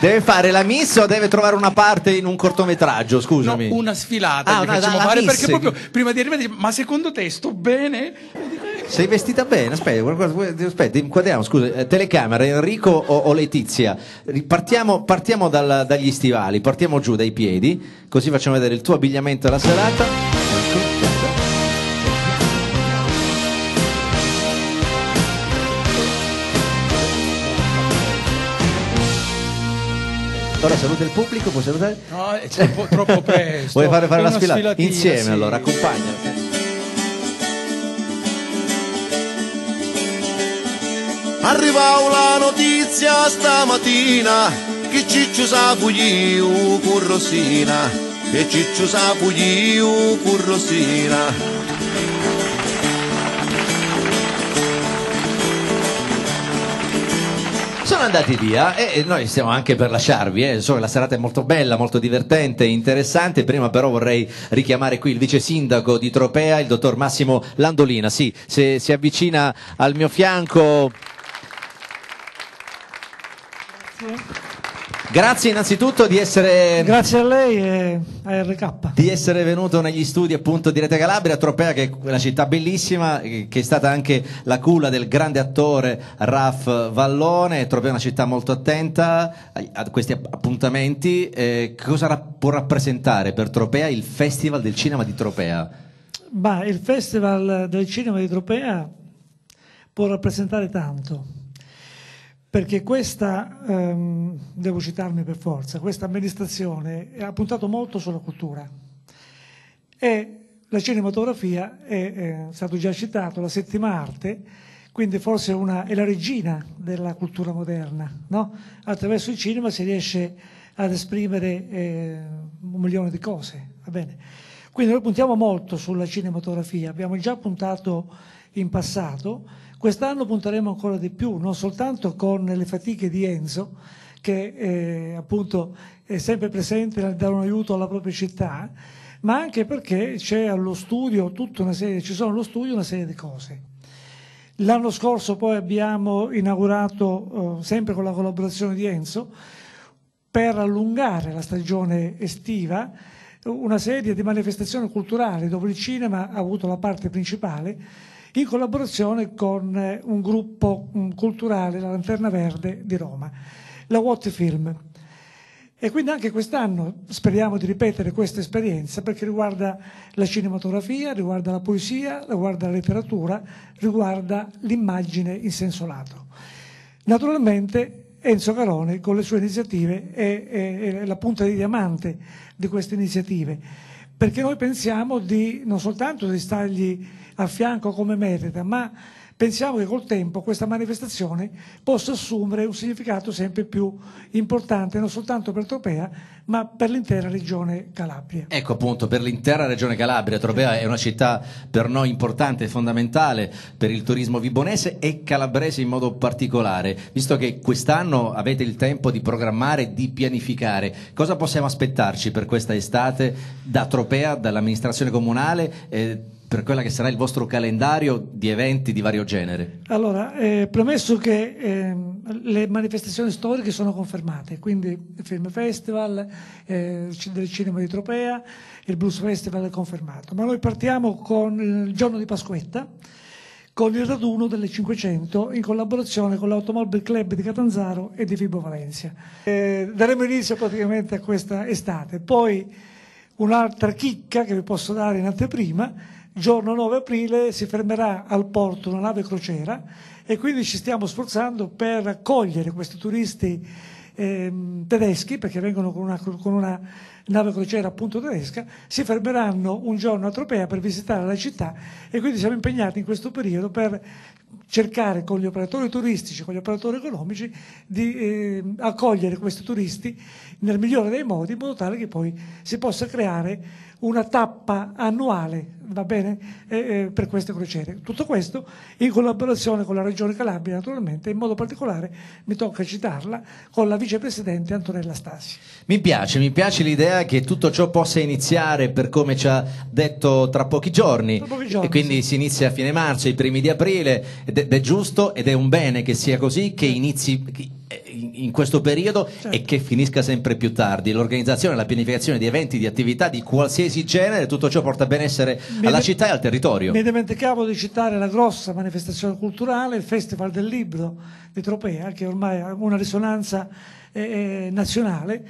deve fare la miss o deve trovare una parte in un cortometraggio? Scusami. Una sfilata Ah, una- facciamo fare miss. perché proprio prima di arrivare dice, ma secondo te sto bene? Sei vestita bene? Aspetta, aspetta inquadriamo, scusa, eh, telecamera, Enrico o, o Letizia? Partiamo, partiamo dal- dagli stivali, partiamo giù dai piedi, così facciamo vedere il tuo abbigliamento alla serata. Ecco, pianta. Ora saluta il pubblico, puoi salutare? No, è troppo, troppo presto. Vuoi fare, fare la una sfilata? Insieme sì. allora, accompagna. Arrivò la notizia stamattina che Ciccio sa fugliu con Rosina che Ciccio sa fugliu con Rosina Sono andati via e noi stiamo anche per lasciarvi, eh. so che la serata è molto bella, molto divertente, interessante. Prima però vorrei richiamare qui il vice sindaco di Tropea, il dottor Massimo Landolina. Sì, se si avvicina al mio fianco. Grazie innanzitutto di essere Grazie a lei e a RK. di essere venuto negli studi appunto di Rete Calabria, Tropea che è una città bellissima, eh, che è stata anche la culla del grande attore Raf Vallone, Tropea è una città molto attenta a questi app- appuntamenti, Eh, cosa ra- può rappresentare per Tropea il Festival del Cinema di Tropea? Ma il Festival del Cinema di Tropea può rappresentare tanto, perché questa, ehm, devo citarmi per forza, questa amministrazione ha puntato molto sulla cultura e la cinematografia è, è stato già citato, la settima arte, quindi forse una, è la regina della cultura moderna. no? Attraverso il cinema si riesce ad esprimere eh, un milione di cose. Quindi noi puntiamo molto sulla cinematografia, abbiamo già puntato in passato, quest'anno punteremo ancora di più, non soltanto con le fatiche di Enzo, che eh, appunto è sempre presente nel dare un aiuto alla propria città, ma anche perché c'è allo studio tutta una serie, ci sono allo studio una serie di cose. L'anno scorso poi abbiamo inaugurato, eh, sempre con la collaborazione di Enzo, per allungare la stagione estiva, una serie di manifestazioni culturali dove il cinema ha avuto la parte principale in collaborazione con eh, un gruppo mm, culturale, la Lanterna Verde di Roma, la What Film. E quindi anche quest'anno speriamo di ripetere questa esperienza perché riguarda la cinematografia, riguarda la poesia, riguarda la letteratura, riguarda l'immagine in senso lato. Naturalmente Enzo Carone con le sue iniziative è, è- è la punta di diamante di queste iniziative, perché noi pensiamo di non soltanto di stargli a fianco come merita, ma pensiamo che col tempo questa manifestazione possa assumere un significato sempre più importante non soltanto per Tropea, ma per l'intera regione Calabria. Ecco appunto, per l'intera regione Calabria, Tropea è una città per noi importante e fondamentale per il turismo vibonese e calabrese in modo particolare. Visto che quest'anno avete il tempo di programmare, di pianificare, cosa possiamo aspettarci per questa estate da Tropea, dall'amministrazione comunale, eh, per quella che sarà il vostro calendario di eventi di vario genere? Allora, eh, premesso che ehm, le manifestazioni storiche sono confermate, quindi il Film Festival eh, del Cinema di Tropea, il Blues Festival è confermato, ma noi partiamo con il giorno di Pasquetta, con il raduno delle 500 in collaborazione con l'Automobile Club di Catanzaro e di Vibo Valencia. Eh, daremo inizio praticamente a questa estate, poi un'altra chicca che vi posso dare in anteprima, giorno 9 aprile si fermerà al porto una nave crociera e quindi ci stiamo sforzando per accogliere questi turisti ehm, tedeschi, perché vengono con una, con una nave crociera appunto tedesca, si fermeranno un giorno a Tropea per visitare la città e quindi siamo impegnati in questo periodo per cercare con gli operatori turistici, con gli operatori economici di eh, accogliere questi turisti nel migliore dei modi in modo tale che poi si possa creare una tappa annuale va bene, eh, eh, per queste crociere. Tutto questo in collaborazione con la Regione Calabria naturalmente, in modo particolare mi tocca citarla con la vicepresidente Antonella Stasi. Mi piace, mi piace l'idea che tutto ciò possa iniziare per come ci ha detto tra pochi giorni, Tra pochi giorni, e quindi si inizia a fine marzo, i primi di aprile ed è, giusto ed è un bene che sia così, che inizi eh, in questo periodo Certo. e che finisca sempre più tardi. L'organizzazione, la pianificazione di eventi, di attività di qualsiasi genere, tutto ciò porta benessere Mi alla città e al territorio. Mi dimenticavo di citare la grossa manifestazione culturale, il Festival del Libro di Tropea, che ormai ha una risonanza eh, eh, nazionale,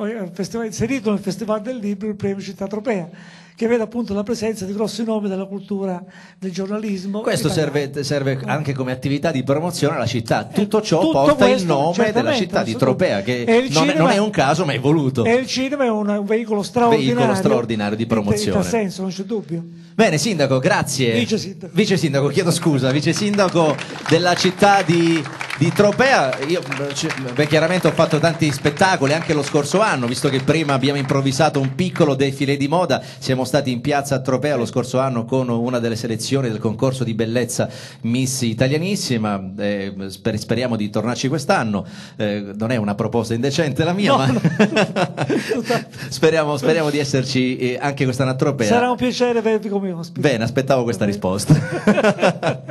Eh, inserito nel Festival del Libro il premio Città Tropea, che vede appunto la presenza di grossi nomi della cultura, del giornalismo. Questo serve, serve anche come attività di promozione alla città. Tutto ciò Eh, tutto porta il questo, nome della città di. Tropea, che il non, è, cinema- non è un caso, ma è voluto. E il cinema è un, un veicolo straordinario, Veicolo straordinario di in- In promozione. tal senso, non c'è dubbio. Bene, sindaco, grazie. Vice sindaco. Vice sindaco, chiedo scusa, vice sindaco della città di, di Tropea. Io eh, beh, chiaramente ho fatto tanti spettacoli anche lo scorso anno, visto che prima abbiamo improvvisato un piccolo defilé di moda. Siamo stati in piazza a Tropea lo scorso anno con una delle selezioni del concorso di bellezza Miss Italianissima. Eh, sper- speriamo di tornarci quest'anno. Eh, non è una proposta indecente la mia, No, ma no, speriamo, speriamo di esserci eh, anche quest'anno a Tropea. Sarà un piacere avervi come ospite. Bene, aspettavo questa risposta.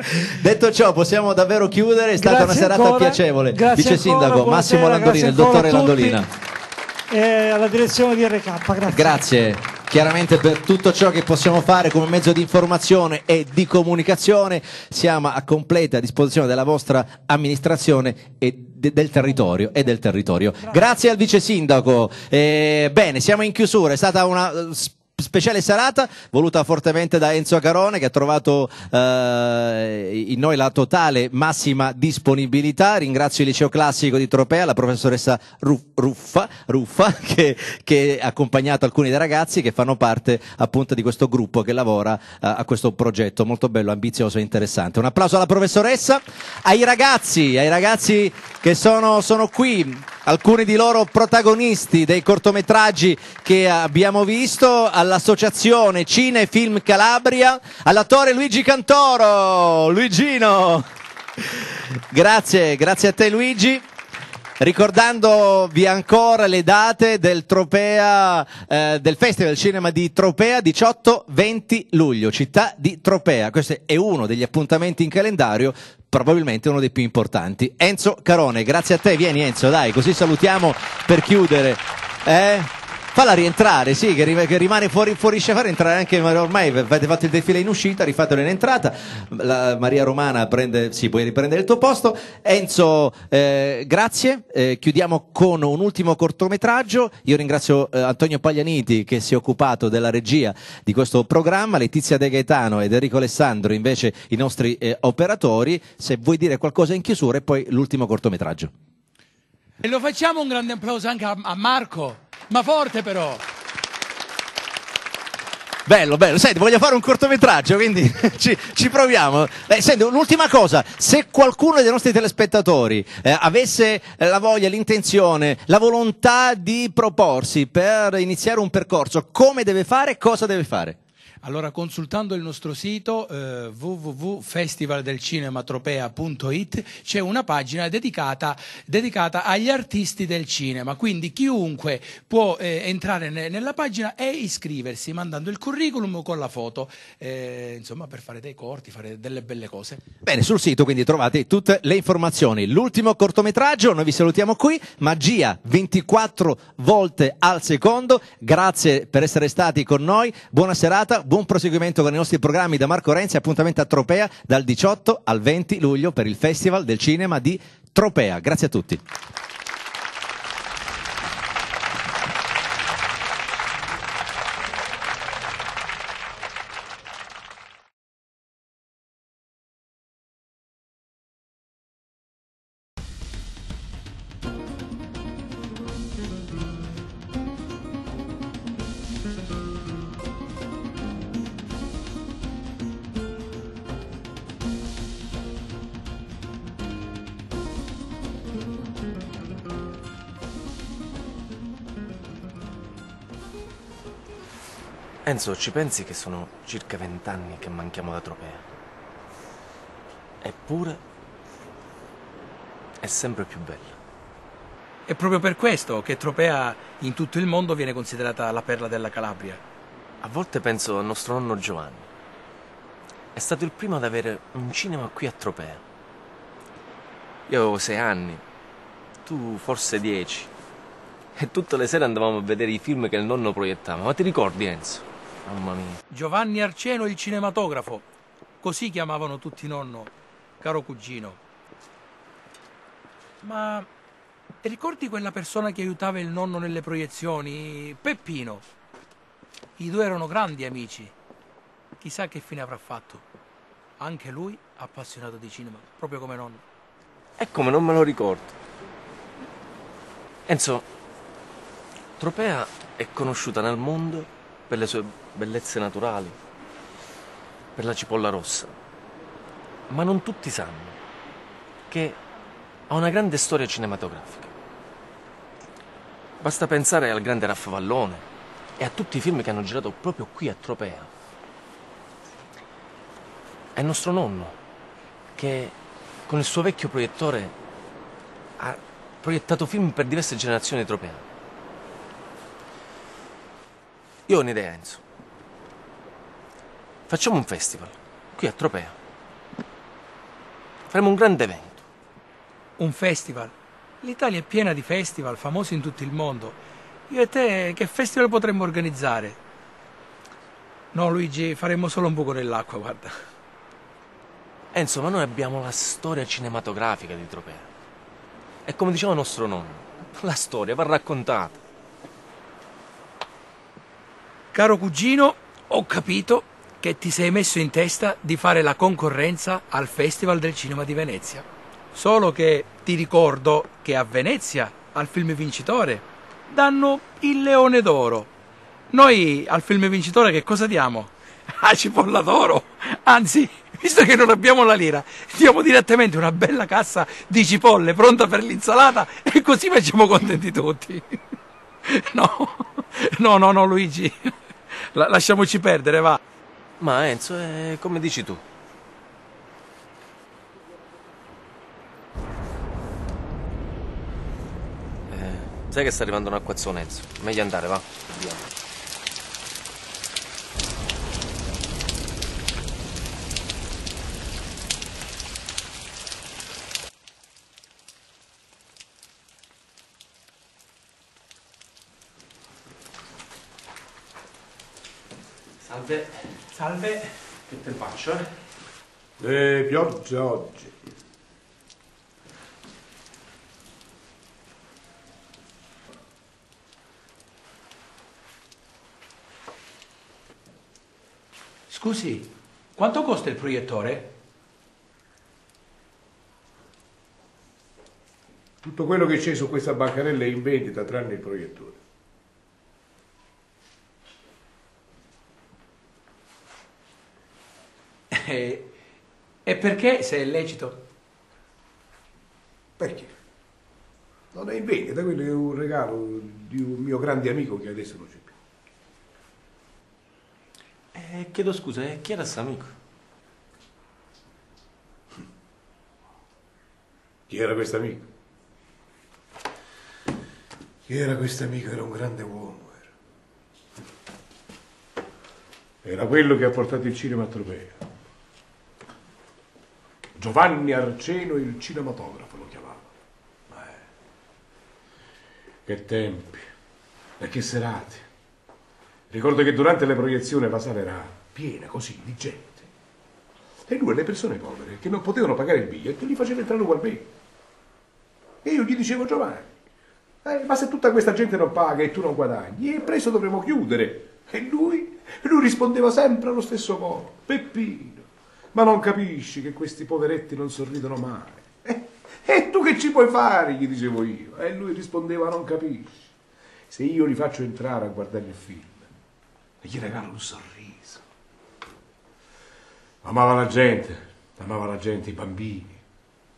Detto ciò, possiamo davvero chiudere. È stata Grazie una serata ancora. piacevole. Grazie Vice ancora, Sindaco Massimo Landolino, grazie il dottore. Landolina. E alla direzione di RK, grazie. Grazie chiaramente per tutto ciò che possiamo fare come mezzo di informazione e di comunicazione. Siamo a completa disposizione della vostra amministrazione e de- del territorio e del territorio. Grazie al vice sindaco. Eh, bene, siamo in chiusura, è stata una eh, speciale serata voluta fortemente da Enzo Carone che ha trovato eh, in noi la totale massima disponibilità. Ringrazio il liceo classico di Tropea, la professoressa Ru- Ruffa, Ruffa che, che ha accompagnato alcuni dei ragazzi che fanno parte appunto di questo gruppo che lavora eh, a questo progetto molto bello, ambizioso e interessante. Un applauso alla professoressa, ai ragazzi, ai ragazzi che sono, sono qui, alcuni di loro protagonisti dei cortometraggi che abbiamo visto, all'associazione Cine Film Calabria, all'attore Luigi Cantoro, Luigino. Grazie, grazie a te Luigi. Ricordandovi ancora le date del Tropea, eh, del Festival Cinema di Tropea, 18-20 luglio, città di Tropea. Questo è uno degli appuntamenti in calendario, probabilmente uno dei più importanti. Enzo Carone, grazie a te, vieni Enzo, dai, così salutiamo per chiudere. Eh? Falla rientrare, sì, che, rim- che rimane fuori, fuori fare entrare anche, ma ormai avete fatto il defile in uscita, rifatelo in entrata, la Maria Romana prende, sì, puoi riprendere il tuo posto. Enzo, eh, grazie, Eh, chiudiamo con un ultimo cortometraggio, io ringrazio eh, Antonio Paglianiti che si è occupato della regia di questo programma, Letizia De Gaetano ed Enrico Alessandro invece i nostri eh, operatori, se vuoi dire qualcosa in chiusura e poi l'ultimo cortometraggio. E lo facciamo un grande applauso anche a, a Marco, ma forte però. Bello, bello. Senti, voglio fare un cortometraggio, quindi ci, ci proviamo. Eh, senti, un'ultima cosa. Se qualcuno dei nostri telespettatori eh, avesse eh, la voglia, l'intenzione, la volontà di proporsi per iniziare un percorso, come deve fare, cosa deve fare? Allora, consultando il nostro sito eh, www.festivaldelcinematropea.it c'è una pagina dedicata, dedicata agli artisti del cinema, quindi chiunque può eh, entrare ne- nella pagina e iscriversi mandando il curriculum con la foto, eh, insomma per fare dei corti, fare delle belle cose. Bene, sul sito quindi trovate tutte le informazioni. L'ultimo cortometraggio, noi vi salutiamo qui, Magia 24 volte al secondo. Grazie per essere stati con noi. Buona serata, buon proseguimento con i nostri programmi da Marco Renzi. Appuntamento a Tropea dal 18 al 20 luglio per il Festival del Cinema di Tropea. Grazie a tutti. Enzo, ci pensi che sono circa vent'anni che manchiamo da Tropea? Eppure è sempre più bella. È proprio per questo che Tropea in tutto il mondo viene considerata la perla della Calabria. A volte penso al nostro nonno Giovanni. È stato il primo ad avere un cinema qui a Tropea. Io avevo sei anni, tu forse dieci. E tutte le sere andavamo a vedere i film che il nonno proiettava. Ma ti ricordi, Enzo? Mamma mia. Giovanni Arceno il cinematografo. Così chiamavano tutti nonno, caro cugino. Ma ricordi quella persona che aiutava il nonno nelle proiezioni? Peppino. I due erano grandi amici. Chissà che fine avrà fatto. Anche lui appassionato di cinema, proprio come nonno. E come non me lo ricordo. Enzo, Tropea è conosciuta nel mondo per le sue bellezze naturali, per la cipolla rossa. Ma non tutti sanno che ha una grande storia cinematografica. Basta pensare al grande Raffavallone e a tutti i film che hanno girato proprio qui a Tropea. È nostro nonno che con il suo vecchio proiettore ha proiettato film per diverse generazioni di Tropea. Io ho un'idea, Enzo. Facciamo un festival qui a Tropea. Faremo un grande evento. Un festival. L'Italia è piena di festival famosi in tutto il mondo. Io e te che festival potremmo organizzare? No, Luigi, faremo solo un buco nell'acqua, guarda. Enzo, ma noi abbiamo la storia cinematografica di Tropea. E come diceva nostro nonno, la storia va raccontata. Caro cugino, ho capito che ti sei messo in testa di fare la concorrenza al Festival del Cinema di Venezia. Solo che ti ricordo che a Venezia, al film vincitore, danno il Leone d'Oro. Noi al film vincitore che cosa diamo? La cipolla d'oro. Anzi, visto che non abbiamo la lira, diamo direttamente una bella cassa di cipolle pronta per l'insalata e così facciamo contenti tutti. No, no, no, no, Luigi. La- lasciamoci perdere, va. Ma Enzo, è come dici tu. Eh, sai che sta arrivando un acquazzone, Enzo. Meglio andare, va. Andiamo. Salve. Salve. Che te faccio, eh? Le piogge oggi. Scusi, quanto costa il proiettore? Tutto quello che c'è su questa bancarella è in vendita tranne il proiettore. E, e perché, se è lecito? Perché? Non è in vendita, quello è un regalo di un mio grande amico che adesso non c'è più. Eh, chiedo scusa, eh, chi era questo amico? Chi era questo amico? Chi era questo amico? Era un grande uomo. Era. Era quello che ha portato il cinema a Tropea. Giovanni Arceno, il cinematografo lo chiamava. Ma, eh, Che tempi e che serate. Ricordo che durante le proiezioni la sala era piena così di gente. E lui le persone povere che non potevano pagare il biglietto li faceva entrare ugualmente. E io gli dicevo Giovanni, eh, ma se tutta questa gente non paga e tu non guadagni, e presto dovremo chiudere. E lui, lui rispondeva sempre allo stesso modo, Peppino, ma non capisci che questi poveretti non sorridono mai. Eh, e tu che ci puoi fare? gli dicevo io. E lui rispondeva, non capisci. Se io li faccio entrare a guardare il film, e gli regalo un sorriso. Amava la gente, amava la gente, i bambini.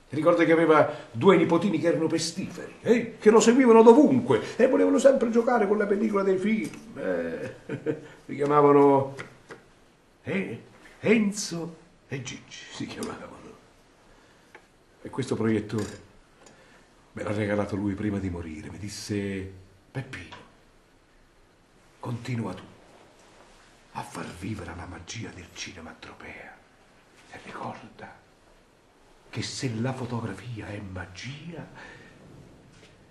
Ricorda che aveva due nipotini che erano pestiferi, eh? che lo seguivano dovunque e volevano sempre giocare con la pellicola dei film. Eh, si chiamavano eh, Enzo e Gigi, si chiamavano. E questo proiettore me l'ha regalato lui prima di morire. Mi disse, Peppino, continua tu a far vivere la magia del cinema tropea. E ricorda che se la fotografia è magia,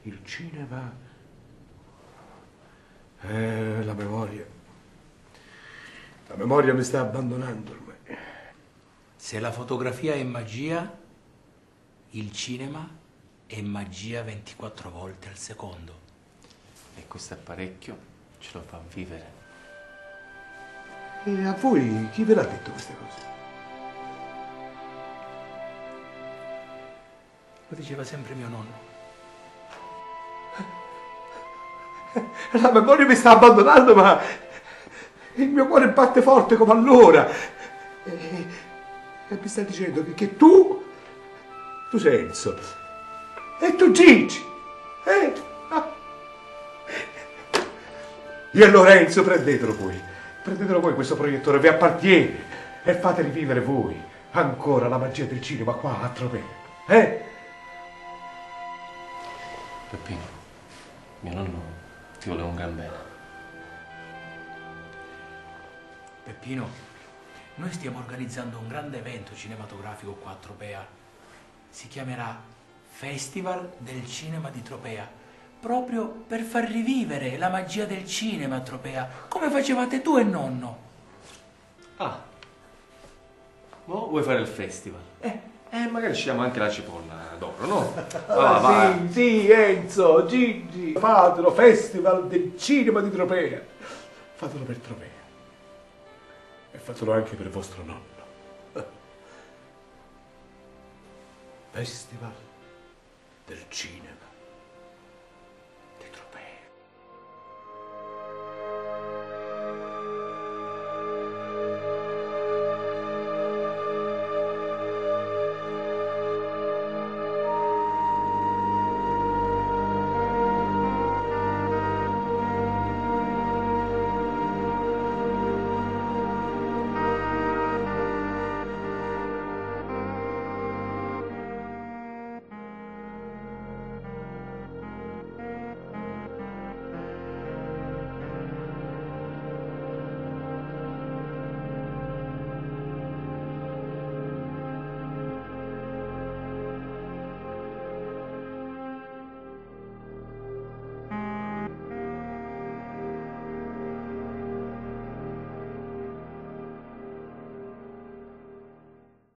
il cinema è la memoria. La memoria mi sta abbandonando. Se la fotografia è magia, il cinema è magia 24 volte al secondo. E questo apparecchio ce lo fa vivere. E a voi chi ve l'ha detto queste cose? Lo diceva sempre mio nonno. La memoria mi sta abbandonando, ma il mio cuore batte forte come allora. E, e mi sta dicendo che, che tu, tu sei Enzo, e tu Gigi. Eh? Ah. Io e Lorenzo, prendetelo voi. Prendetelo voi questo proiettore, vi appartiene. E fateli vivere voi. Ancora la magia del cinema qua a Tropea. Eh? Peppino, mio nonno ti vuole un gran bene. Peppino, noi stiamo organizzando un grande evento cinematografico qua a Tropea. Si chiamerà Festival del Cinema di Tropea, proprio per far rivivere la magia del cinema a Tropea, come facevate tu e nonno. Ah, mo vuoi fare il festival? Eh, eh magari sciamo anche la cipolla d'oro, no? Ah, va. sì, sì, Enzo, Gigi, fatelo, Festival del Cinema di Tropea. Fatelo per Tropea. E fatelo anche per vostro nonno. Festival del Cinema